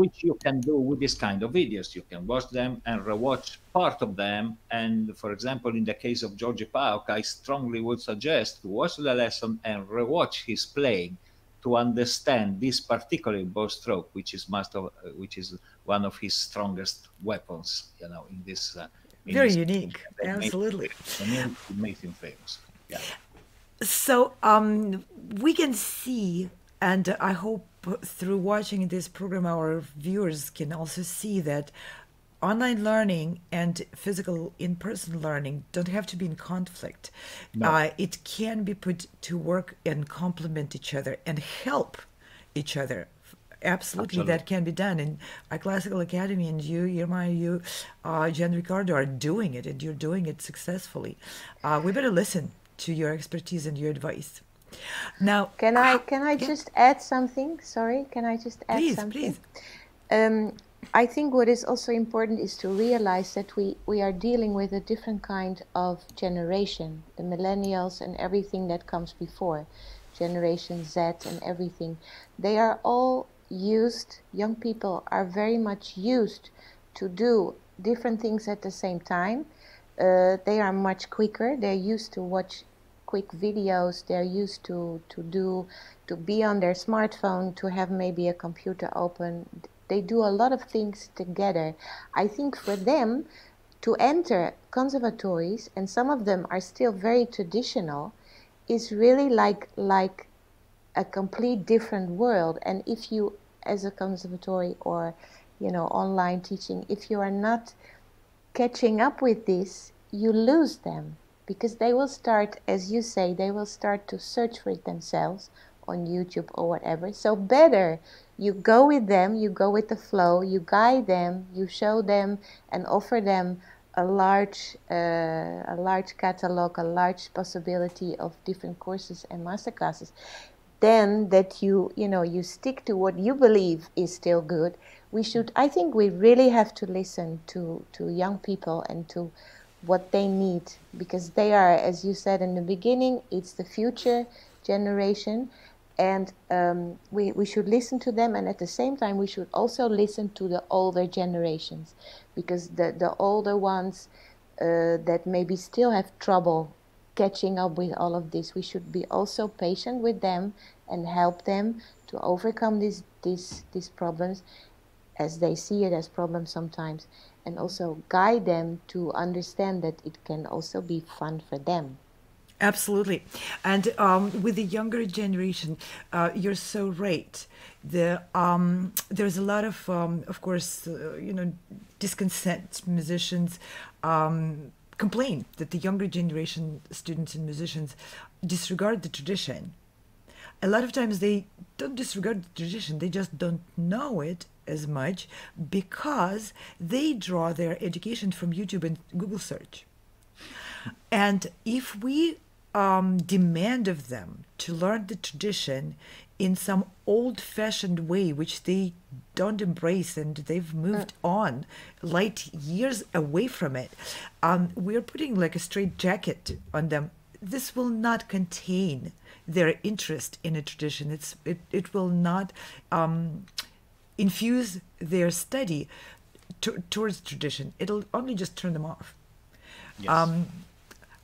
Which you can do with this kind of videos. You can watch them and rewatch part of them. And for example, in the case of György Pauk, I strongly would suggest to watch the lesson and rewatch his playing to understand this particular bow stroke, which is must of, which is one of his strongest weapons. You know, in this. Uh, in Very this unique, made- absolutely. that made- him famous. Yeah. So um, we can see, and I hope through watching this program, our viewers can also see that online learning and physical in-person learning don't have to be in conflict. Uh, it can be put to work and complement each other and help each other. Absolutely, that can be done. And iClassical Academy and you, Irma, you, uh, Gian Riccardo are doing it, and you're doing it successfully. Uh, we better listen to your expertise and your advice. Now, can I can I just add something? Sorry, can I just add please, something? Please, um, I think what is also important is to realize that we, we are dealing with a different kind of generation, the millennials and everything that comes before, Generation Z and everything. They are all used, young people are very much used to do different things at the same time. Uh, they are much quicker, they're used to watch quick videos, they're used to, to do, to be on their smartphone, to have maybe a computer open they do a lot of things together. I think for them to enter conservatories, and some of them are still very traditional, is really like like a complete different world. And if you, as a conservatory or you know online teaching, if you are not catching up with this, you lose them because they will start, as you say, they will start to search for it themselves on YouTube or whatever. So better you go with them, you go with the flow, you guide them, you show them and offer them a large, uh, a large catalog, a large possibility of different courses and masterclasses. Then that you, you know, you stick to what you believe is still good. We should, I think, we really have to listen to to young people and to what they need because they are, as you said in the beginning, it's the future generation and um, we, we should listen to them and at the same time we should also listen to the older generations because the, the older ones uh, that maybe still have trouble catching up with all of this we should be also patient with them and help them to overcome these these these problems as they see it as problems sometimes and also guide them to understand that it can also be fun for them Absolutely. And um, with the younger generation, uh, you're so right. The um, there's a lot of, um, of course, uh, you know, discontent musicians um, complain that the younger generation students and musicians disregard the tradition. A lot of times they don't disregard the tradition; they just don't know it as much because they draw their education from YouTube and Google search. And if we um, demand of them to learn the tradition in some old fashioned way, which they don't embrace and they've moved uh. on light years away from it. Um, we're putting like a straight jacket on them. This will not contain their interest in a tradition. It's, it, it will not um, infuse their study to, towards tradition. It'll only just turn them off. Yes. Um,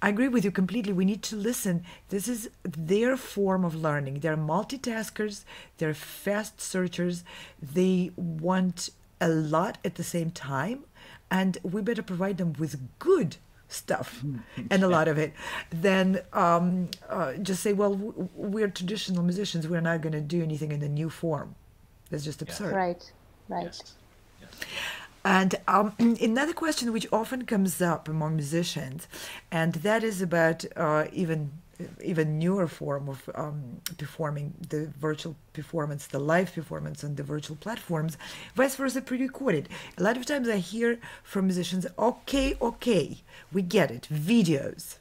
I agree with you completely. We need to listen. This is their form of learning. They're multitaskers, they're fast searchers, they want a lot at the same time, and we better provide them with good stuff and a lot of it then um, uh, just say well we're traditional musicians we're not going to do anything in a new form that's just absurd right right yes. Yes. And um, another question which often comes up among musicians, and that is about uh, even even newer form of um, performing the virtual performance, the live performance on the virtual platforms, vice versa, pre-recorded. A lot of times I hear from musicians, okay, okay, we get it, videos.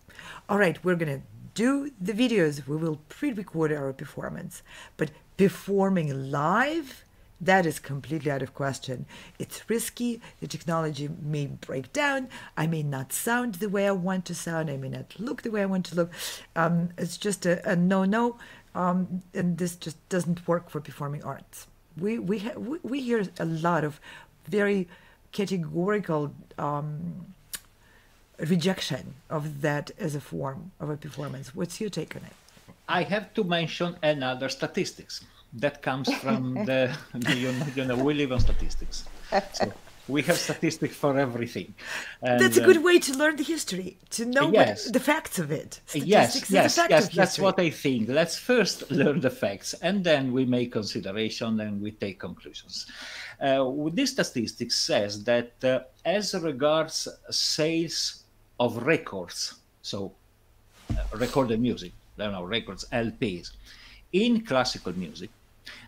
All right, we're gonna do the videos. We will pre-record our performance, but performing live that is completely out of question. It's risky. The technology may break down. I may not sound the way I want to sound. I may not look the way I want to look. Um, it's just a, a no no. Um, and this just doesn't work for performing arts. We, we, ha- we, we hear a lot of very categorical um, rejection of that as a form of a performance. What's your take on it? I have to mention another statistics that comes from the, you know, you know, we live on statistics. So we have statistics for everything. And, that's a good uh, way to learn the history, to know yes. what, the facts of it. Statistics yes, yes, yes. That's what I think. Let's first learn the facts, and then we make consideration and we take conclusions. Uh, this statistics says that uh, as regards sales of records, so uh, recorded music, don't know, records, LPs, in classical music,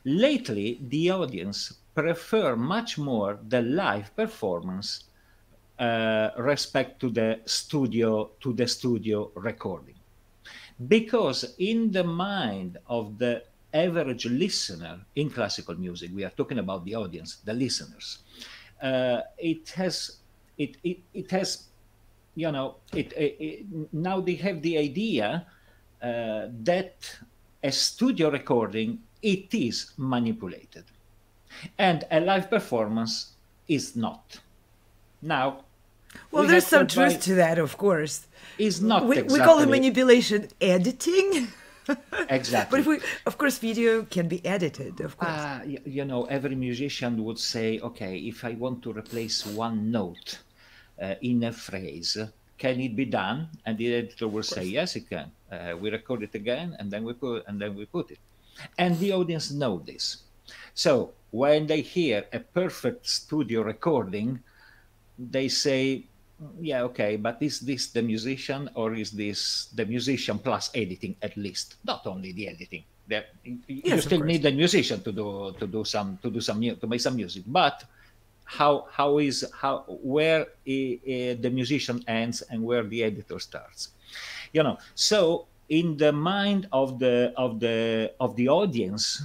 Lately, the audience prefer much more the live performance uh, respect to the studio to the studio recording. because in the mind of the average listener in classical music, we are talking about the audience, the listeners. Uh, it has, it, it, it has, you know, it, it, now they have the idea uh, that a studio recording it is manipulated, and a live performance is not. Now, well, we there's some truth to that, of course. Is not We, exactly we call it manipulation editing. exactly. But if we, of course, video can be edited, of course. Ah, you know, every musician would say, okay, if I want to replace one note uh, in a phrase, can it be done? And the editor will say, yes, it can. Uh, we record it again, and then we put, and then we put it. And the audience know this. So when they hear a perfect studio recording, they say, yeah, okay, but is this the musician or is this the musician plus editing at least? Not only the editing. You Yes, still need a musician to do to do some to do some to make some music, but how how is how where i- the musician ends and where the editor starts, you know. So in the mind of the of the of the audience,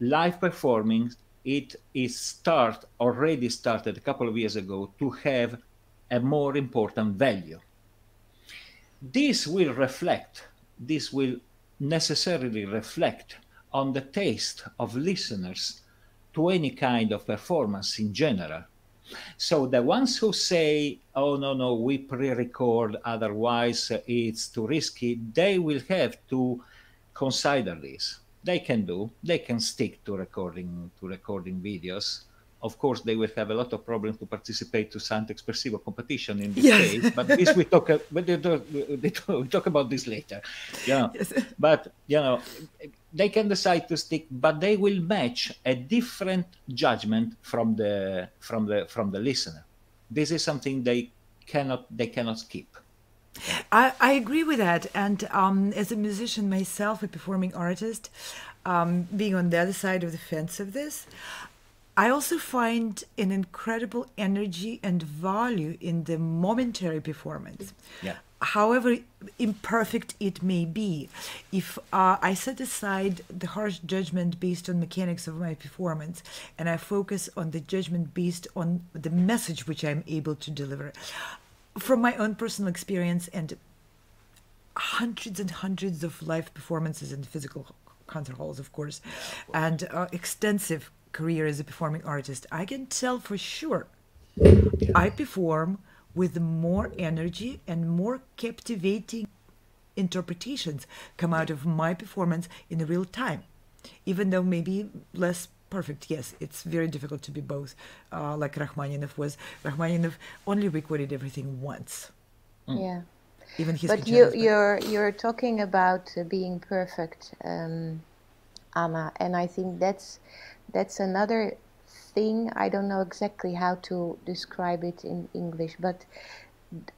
live performing it is start already started a couple of years ago to have a more important value. This will reflect this will necessarily reflect on the taste of listeners to any kind of performance in general so the ones who say oh no no we pre-record otherwise uh, it's too risky they will have to consider this. They can do. They can stick to recording to recording videos. Of course they will have a lot of problems to participate to Sound Espressivo competition in this Yes. case but this we talk they talk, we talk about this later. You know Yes. but you know they can decide to stick but they will match a different judgment from the from the from the listener this is something they cannot they cannot skip I, I agree with that. And um, as a musician myself, a performing artist, um, being on the other side of the fence of this, I also find an incredible energy and value in the momentary performance. Yeah. However imperfect it may be, if uh, I set aside the harsh judgment based on mechanics of my performance and I focus on the judgment based on the message which I'm able to deliver, from my own personal experience and hundreds and hundreds of live performances in physical concert halls, of course, and uh, extensive career as a performing artist, I can tell for sure I perform with more energy and more captivating interpretations come out of my performance in real time, even though maybe less perfect. Yes, it's very difficult to be both, uh, like Rachmaninoff was. Rachmaninoff only recorded everything once, Yeah. even his But you, concertos, you're you're talking about uh, being perfect, um, Anna, and I think that's that's another thing. I don't know exactly how to describe it in English, but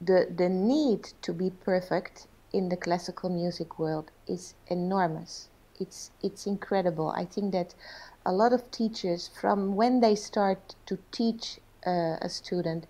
the the need to be perfect in the classical music world is enormous. It's it's incredible. I think that a lot of teachers, from when they start to teach uh, a student,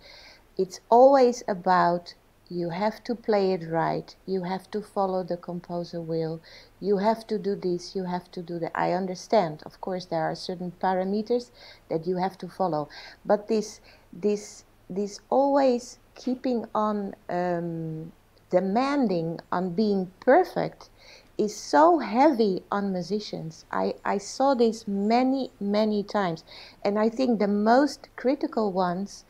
it's always about you have to play it right. You have to follow the composer will. You have to do this. You have to do that. I understand. Of course there are certain parameters that you have to follow. But this this this always keeping on um, demanding on being perfect is so heavy on musicians. I, I saw this many, many times. And I think the most critical ones,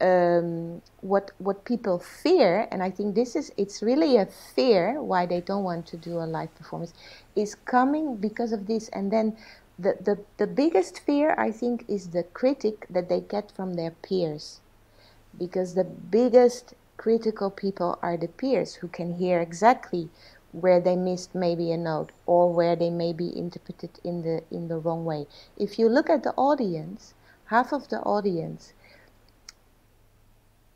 um, what, what people fear, and I think this is, it's really a fear why they don't want to do a live performance, is coming because of this. And then the, the, the biggest fear, I think, is the critic that they get from their peers. Because the biggest critical people are the peers who can hear exactly where they missed maybe a note or where they may be interpreted in the in the wrong way. If you look at the audience, half of the audience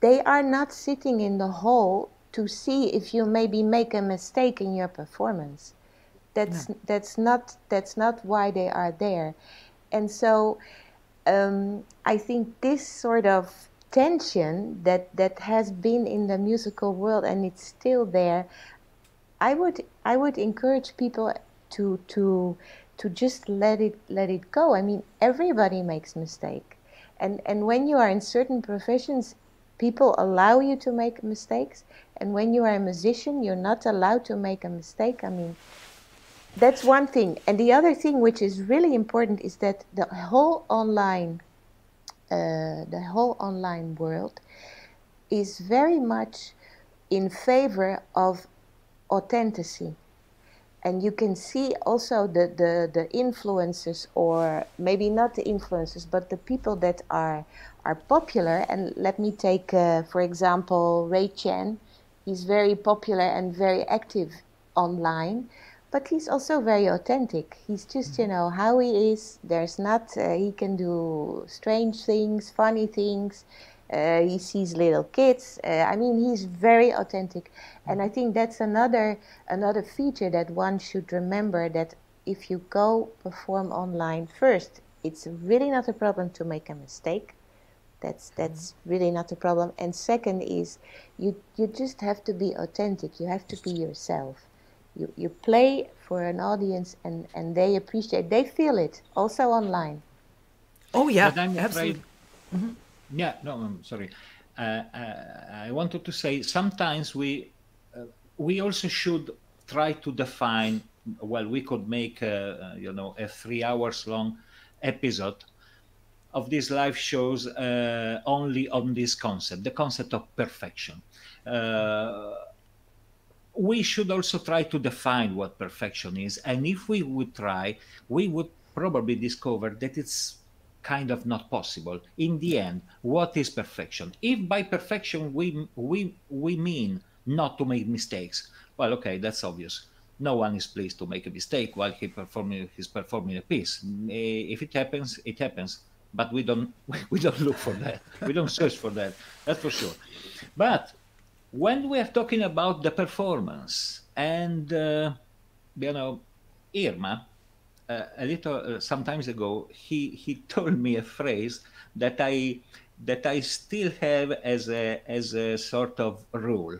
they are not sitting in the hall to see if you maybe make a mistake in your performance. That's that's not that's not why they are there. And so um, I think this sort of tension that that has been in the musical world and it's still there I would I would encourage people to to to just let it let it go. I mean, everybody makes mistake, and and when you are in certain professions, people allow you to make mistakes, and when you are a musician, you're not allowed to make a mistake. I mean, that's one thing, and the other thing which is really important is that the whole online, uh, the whole online world, is very much in favor of authenticity and you can see also the, the, the influencers or maybe not the influencers but the people that are are popular. And let me take uh, for example ray chen. He's very popular and very active online but he's also very authentic. He's just you know how he is. There's not uh, he can do strange things funny things. Uh, he sees little kids. Uh, I mean, he's very authentic, and I think that's another another feature that one should remember. That if you go perform online first, it's really not a problem to make a mistake. That's that's really not a problem. And second is, you you just have to be authentic. You have to be yourself. You you play for an audience, and and they appreciate. They feel it also online. Oh yeah, But I'm afraid- absolutely. Yeah, no, I'm sorry. Uh, uh, I wanted to say sometimes we uh, we also should try to define. Well, we could make a, you know a three hours long episode of these live shows uh, only on this concept, the concept of perfection. Uh, we should also try to define what perfection is, and if we would try, we would probably discover that it's kind of not possible. In the end, what is perfection? If by perfection we we we mean not to make mistakes, well, okay, that's obvious. No one is pleased to make a mistake while he performing he's performing a piece. Eh, If it happens, it happens. But we don't we don't look for that. We don't search for that. That's for sure. But when we are talking about the performance and uh, you know Irma, uh, a little uh, some times ago, he he told me a phrase that I that I still have as a as a sort of rule.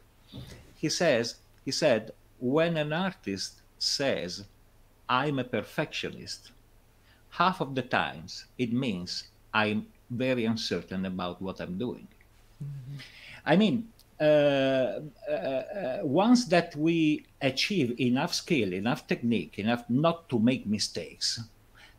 He says he said when an artist says I'm a perfectionist, half of the times it means I'm very uncertain about what I'm doing. I mean, uh, uh, uh, once that we achieve enough skill, enough technique, enough not to make mistakes,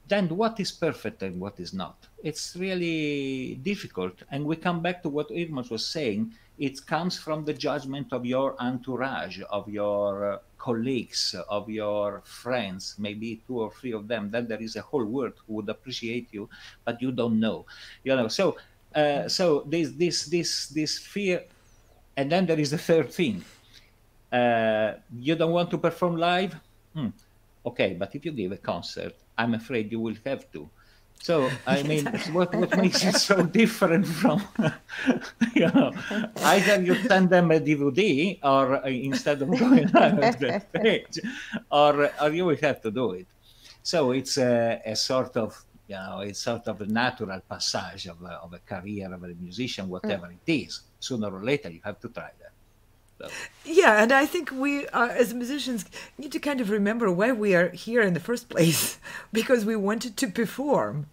then what is perfect and what is not? It's really difficult. And we come back to what Irma was saying. It comes from the judgment of your entourage, of your uh, colleagues, of your friends, maybe two or three of them. Then there is a whole world who would appreciate you, but you don't know. You know, so uh, so this this this this fear and then there is the third thing. Uh, you don't want to perform live? Hmm. Okay, but if you give a concert, I'm afraid you will have to. So, I mean, what, what makes it so different from, you know, either you send them a DVD or uh, instead of going live on the stage, or, or you will have to do it. So it's a, a sort of, you know, it's sort of a natural passage of a, of a career of a musician, whatever it is. Sooner or later, you have to try that. Yeah, and I think we, uh, as musicians, need to kind of remember why we are here in the first place, because we wanted to perform.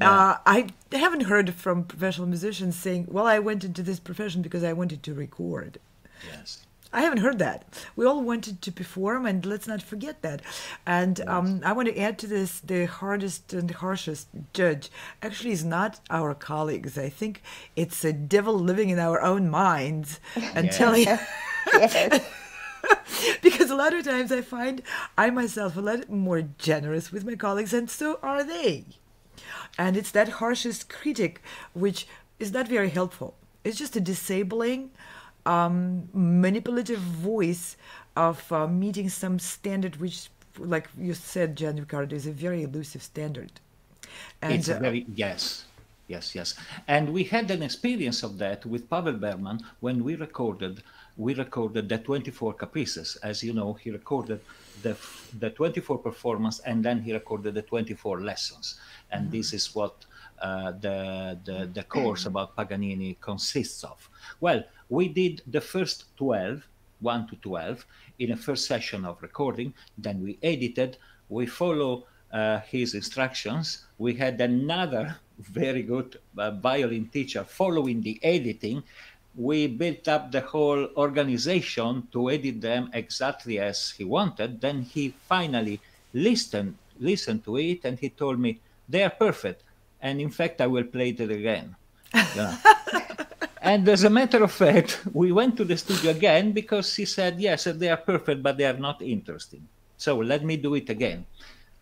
Uh, I haven't heard from professional musicians saying, "Well, I went into this profession because I wanted to record." yes. I haven't heard that. We all wanted to perform, and let's not forget that. And um, I want to add to this: the hardest and harshest judge actually is not our colleagues. I think it's a devil living in our own minds and Yeah. telling. Yes. because a lot of times I find I myself a lot more generous with my colleagues, and so are they. And it's that harshest critic which is not very helpful. It's just a disabling, um, manipulative voice of uh, meeting some standard which, like you said, Gian Riccardo, is a very elusive standard. And it's a uh, very yes yes yes. And we had an experience of that with pavel berman when we recorded we recorded the 24 caprices. As you know he recorded the the 24 performance and then he recorded the 24 lessons. And this is what uh, the, the the course about paganini consists of. Well we did the first 12 1 to 12 in a first session of recording. Then we edited, we follow uh, his instructions. We had another very good uh, violin teacher following the editing. We built up the whole organization to edit them exactly as he wanted. Then he finally listened listened to it and he told me they are perfect. And in fact, I will play it again. and as a matter of fact, we went to the studio again because he said, yes, they are perfect, but they are not interesting. So let me do it again.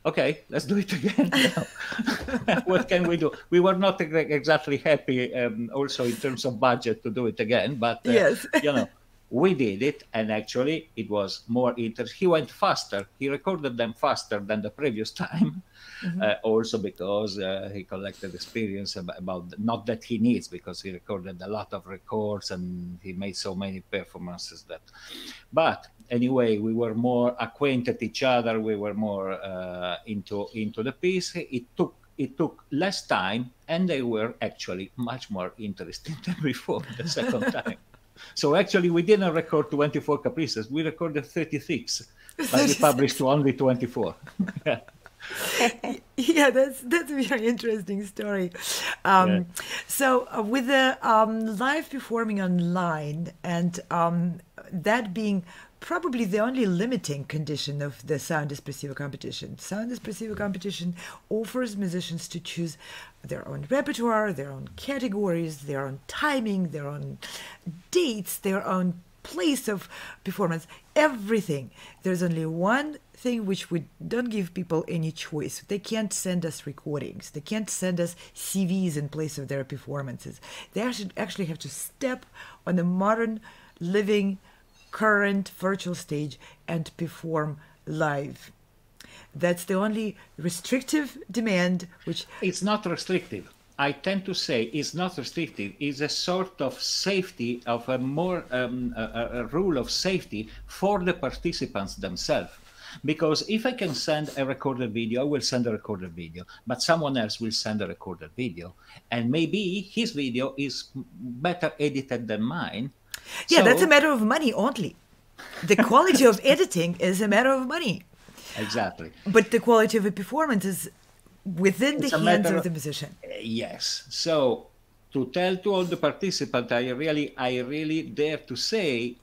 Okay, let's do it again. what can we do? We were not exactly happy, um, also in terms of budget, to do it again. But uh, yes, you know, we did it, and actually, it was more interesting. He went faster. He recorded them faster than the previous time mm-hmm. uh, also because uh, he collected experience about, about, not that he needs because he recorded a lot of records and he made so many performances that but anyway we were more acquainted each other we were more uh, into into the piece it took it took less time and they were actually much more interesting than before the second time so actually we didn't record 24 caprices we recorded 36 but we published only 24 yeah, that's that's a very interesting story. Um, yeah. So uh, with the um, live performing online and um, that being probably the only limiting condition of the sound espressivo competition. Sound espressivo competition offers musicians to choose their own repertoire, their own categories, their own timing, their own dates, their own place of performance, everything. There's only one thing which we don't give people any choice. They can't send us recordings. They can't send us CVs in place of their performances. They actually have to step on the modern, living, current virtual stage and perform live. That's the only restrictive demand which it's not restrictive. I tend to say it's not restrictive. It's a sort of safety of a more um, a, a rule of safety for the participants themselves because if I can send a recorded video, I will send a recorded video, but someone else will send a recorded video. And maybe his video is better edited than mine. Yeah, so, that's a matter of money only. The quality of editing is a matter of money. Exactly. But the quality of the performance is within it's the hands of the musician. Eh, yes. So to tell to all the participants, I really, I really dare to say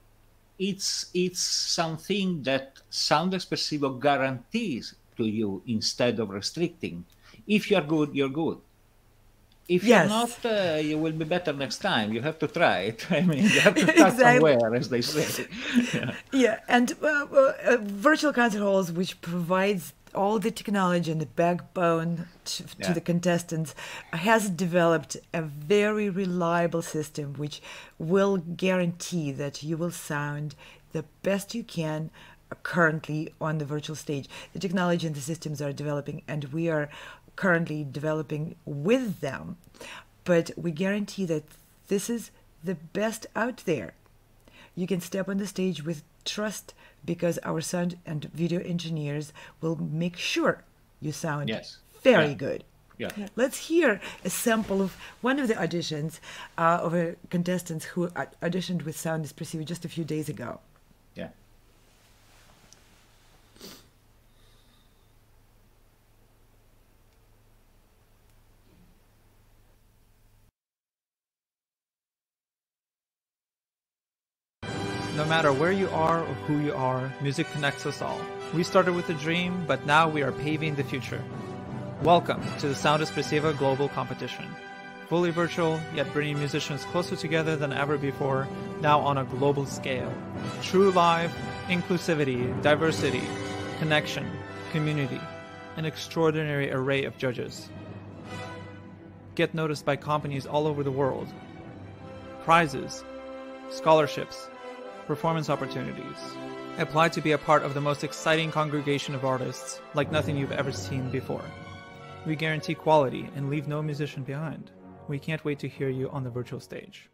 it's it's something that Sound Espressivo guarantees to you instead of restricting. If you're good, you're good. If yes. you're not, uh, you will be better next time. You have to try it. I mean, you have to start exactly. somewhere, as they say. yeah. yeah, and uh, uh, virtual concert halls, which provides all the technology and the backbone to, yeah. to, the contestants has developed a very reliable system which will guarantee that you will sound the best you can currently on the virtual stage. The technology and the systems are developing, and we are currently developing with them. But we guarantee that this is the best out there. You can step on the stage with trust because our sound and video engineers will make sure you sound yes. very yeah. good. Yeah. Let's hear a sample of one of the auditions uh, of a contestant who auditioned with Sound Espressivo just a few days ago. Yeah. No matter where you are or who you are, music connects us all. We started with a dream, but now we are paving the future. Welcome to the Sound Espressivo Global Competition. Fully virtual, yet bringing musicians closer together than ever before, now on a global scale. True live, inclusivity, diversity, connection, community, an extraordinary array of judges. Get noticed by companies all over the world. Prizes, scholarships, performance opportunities. Apply to be a part of the most exciting congregation of artists like nothing you've ever seen before. We guarantee quality and leave no musician behind. We can't wait to hear you on the virtual stage.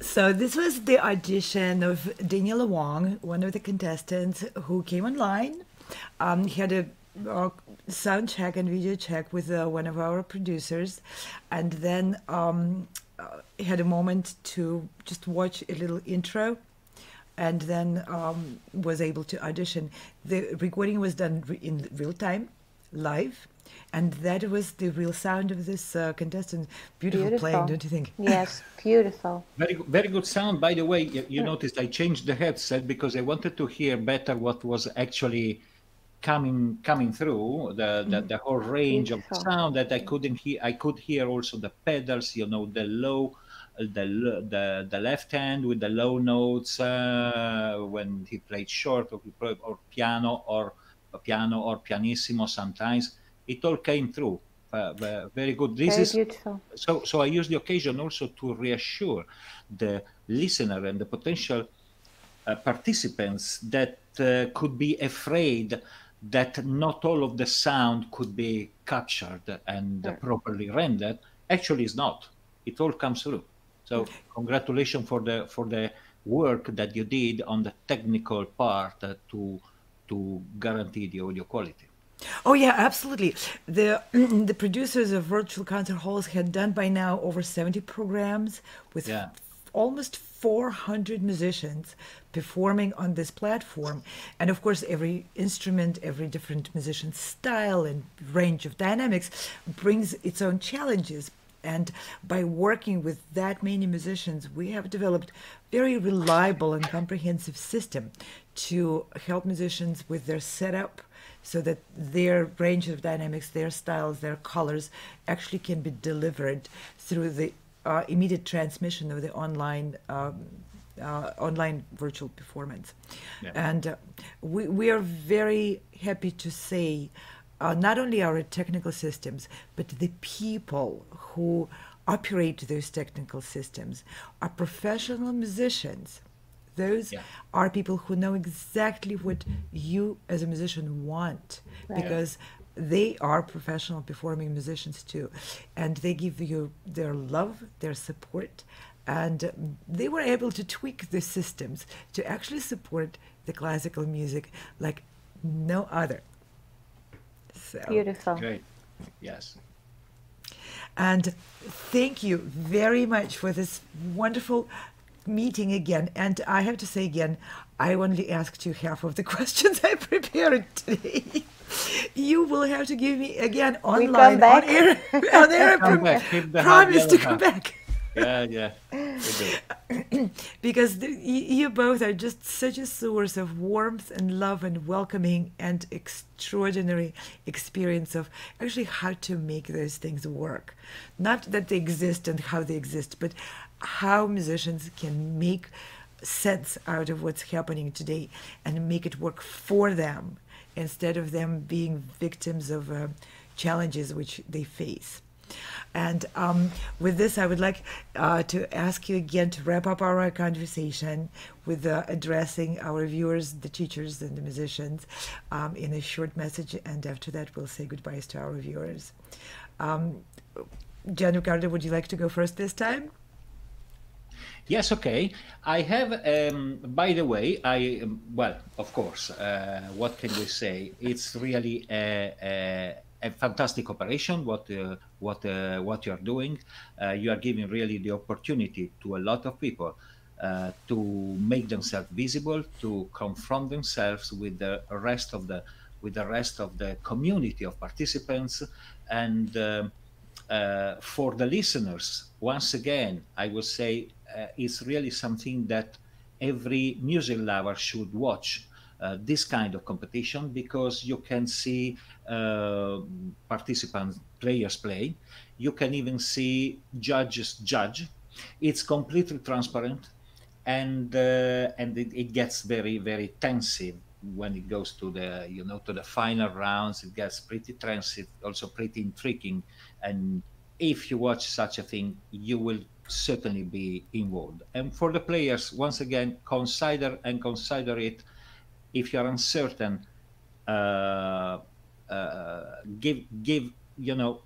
So this was the audition of Daniela Wong, one of the contestants who came online. Um, he had a, sound check and video check with uh, one of our producers, and then um, uh, had a moment to just watch a little intro, and then um, was able to audition. The recording was done in real time, live, and that was the real sound of this uh, contestant. Beautiful, playing, don't you think? Yes, beautiful. Very, very good sound. By the way, you, you noticed I changed the headset because I wanted to hear better what was actually coming coming through the the, the whole range of sound that I couldn't hear. I could hear also the pedals. You know, the low. The, the the left hand with the low notes uh, when he played short or, he played, or piano or piano or pianissimo sometimes it all came through. Uh, very good. This Very is beautiful. so so i use the occasion also to reassure the listener and the potential uh, participants that uh, could be afraid that not all of the sound could be captured and Sure. properly rendered. Actually is not. It all comes through. So congratulations for the for the work that you did on the technical part uh, to to guarantee the audio quality Oh yeah, absolutely. The the producers of virtual concert halls had done by now over 70 programs with Yeah. almost 400 musicians performing on this platform. And of course, every instrument, every different musician style and range of dynamics brings its own challenges. And by working with that many musicians, we have developed very reliable and comprehensive system to help musicians with their setup so that their range of dynamics, their styles, their colors actually can be delivered through the uh, immediate transmission of the online um, uh, online virtual performance. Yeah. And uh, we, we are very happy to say uh, not only our technical systems, but the people who operate those technical systems are professional musicians. Those Yeah. are people who know exactly what you as a musician want because they are professional performing musicians too. And they give you their love their support and they were able to tweak the systems to actually support the classical music like no other. So Beautiful. great. Yes. And thank you very much for this wonderful meeting again. And I have to say again, I only asked you half of the questions I prepared today. You will have to give me again We come online on air. On air. Come back, promise to come back. Yeah yeah. Because the, you, you both are just such a source of warmth and love and welcoming and extraordinary experience of actually how to make those things work. Not that they exist and how they exist but how musicians can make sense out of what's happening today and make it work for them instead of them being victims of uh, challenges which they face and um, with this, I would like uh, to ask you again to wrap up our conversation with uh, addressing our viewers, the teachers, and the musicians um, in a short message. And after that, we'll say goodbyes to our viewers. Um, Gian Riccardo, would you like to go first this time? Yes, okay. I have, um, by the way, I, well, of course, uh, what can we say? It's really a, a, a fantastic operation, what, uh, what, uh, what you're doing. Uh, you are giving really the opportunity to a lot of people uh, to make themselves visible, to confront themselves with the rest of the, with the rest of the community of participants and um, uh, for the listeners, once again, I will say uh, it's really something that every music lover should watch. Uh, this kind of competition because you can see uh, participants, players play. You can even see judges judge. It's completely transparent, and uh, and it, it gets very very tensive when it goes to the you know to the final rounds. It gets pretty tensive, also pretty intriguing and if you watch such a thing, you will certainly be involved. And for the players, once again, consider and consider it. If you are uncertain, uh, uh, give give you know,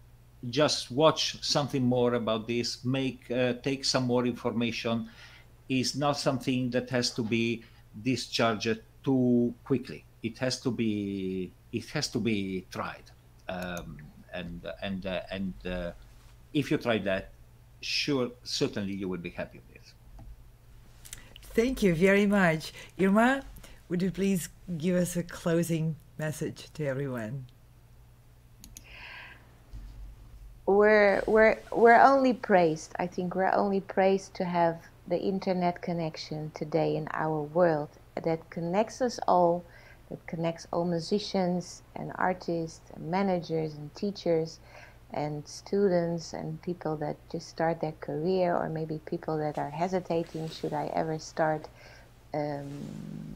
just watch something more about this. Make uh, take some more information. is not something that has to be discharged too quickly. It has to be it has to be tried, um, and and uh, and uh, if you try that, sure, certainly you will be happy with it. Thank you very much, Irma. Would you please give us a closing message to everyone? We're we're we're only praised. I think we're only praised to have the internet connection today in our world that connects us all, that connects all musicians and artists and managers and teachers and students and people that just start their career or maybe people that are hesitating should I ever start um,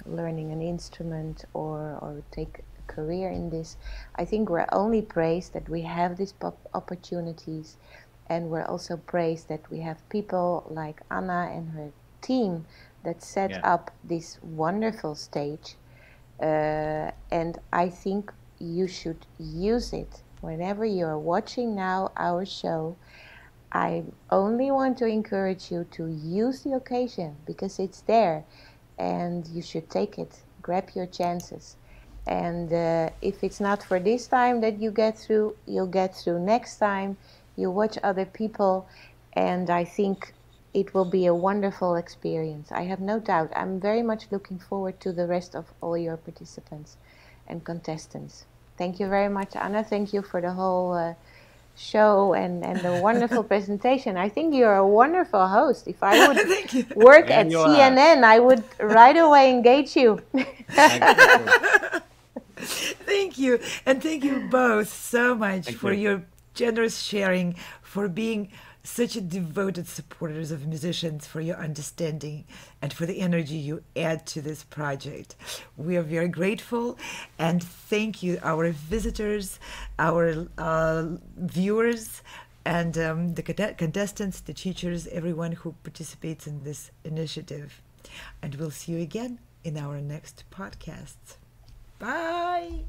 learning an instrument or, or take a career in this. I think we're only praised that we have these opportunities and we're also praised that we have people like Anna and her team that set yeah. up this wonderful stage. Uh, and I think you should use it whenever you're watching now our show. I only want to encourage you to use the occasion because it's there and you should take it. Grab your chances. And uh, if it's not for this time that you get through, you'll get through next time. You watch other people, and I think it will be a wonderful experience. I have no doubt. I'm very much looking forward to the rest of all your participants and contestants. Thank you very much, Anna. Thank you for the whole uh, show and, and the wonderful presentation. I think you're a wonderful host. If I would work at CNN, I would right away engage you. thank you. And thank you both so much thank for you. your generous sharing, for being such devoted supporters of musicians for your understanding and for the energy you add to this project. We are very grateful and thank you, our visitors, our uh, viewers, and um, the contestants, the teachers, everyone who participates in this initiative. And we'll see you again in our next podcast. Bye.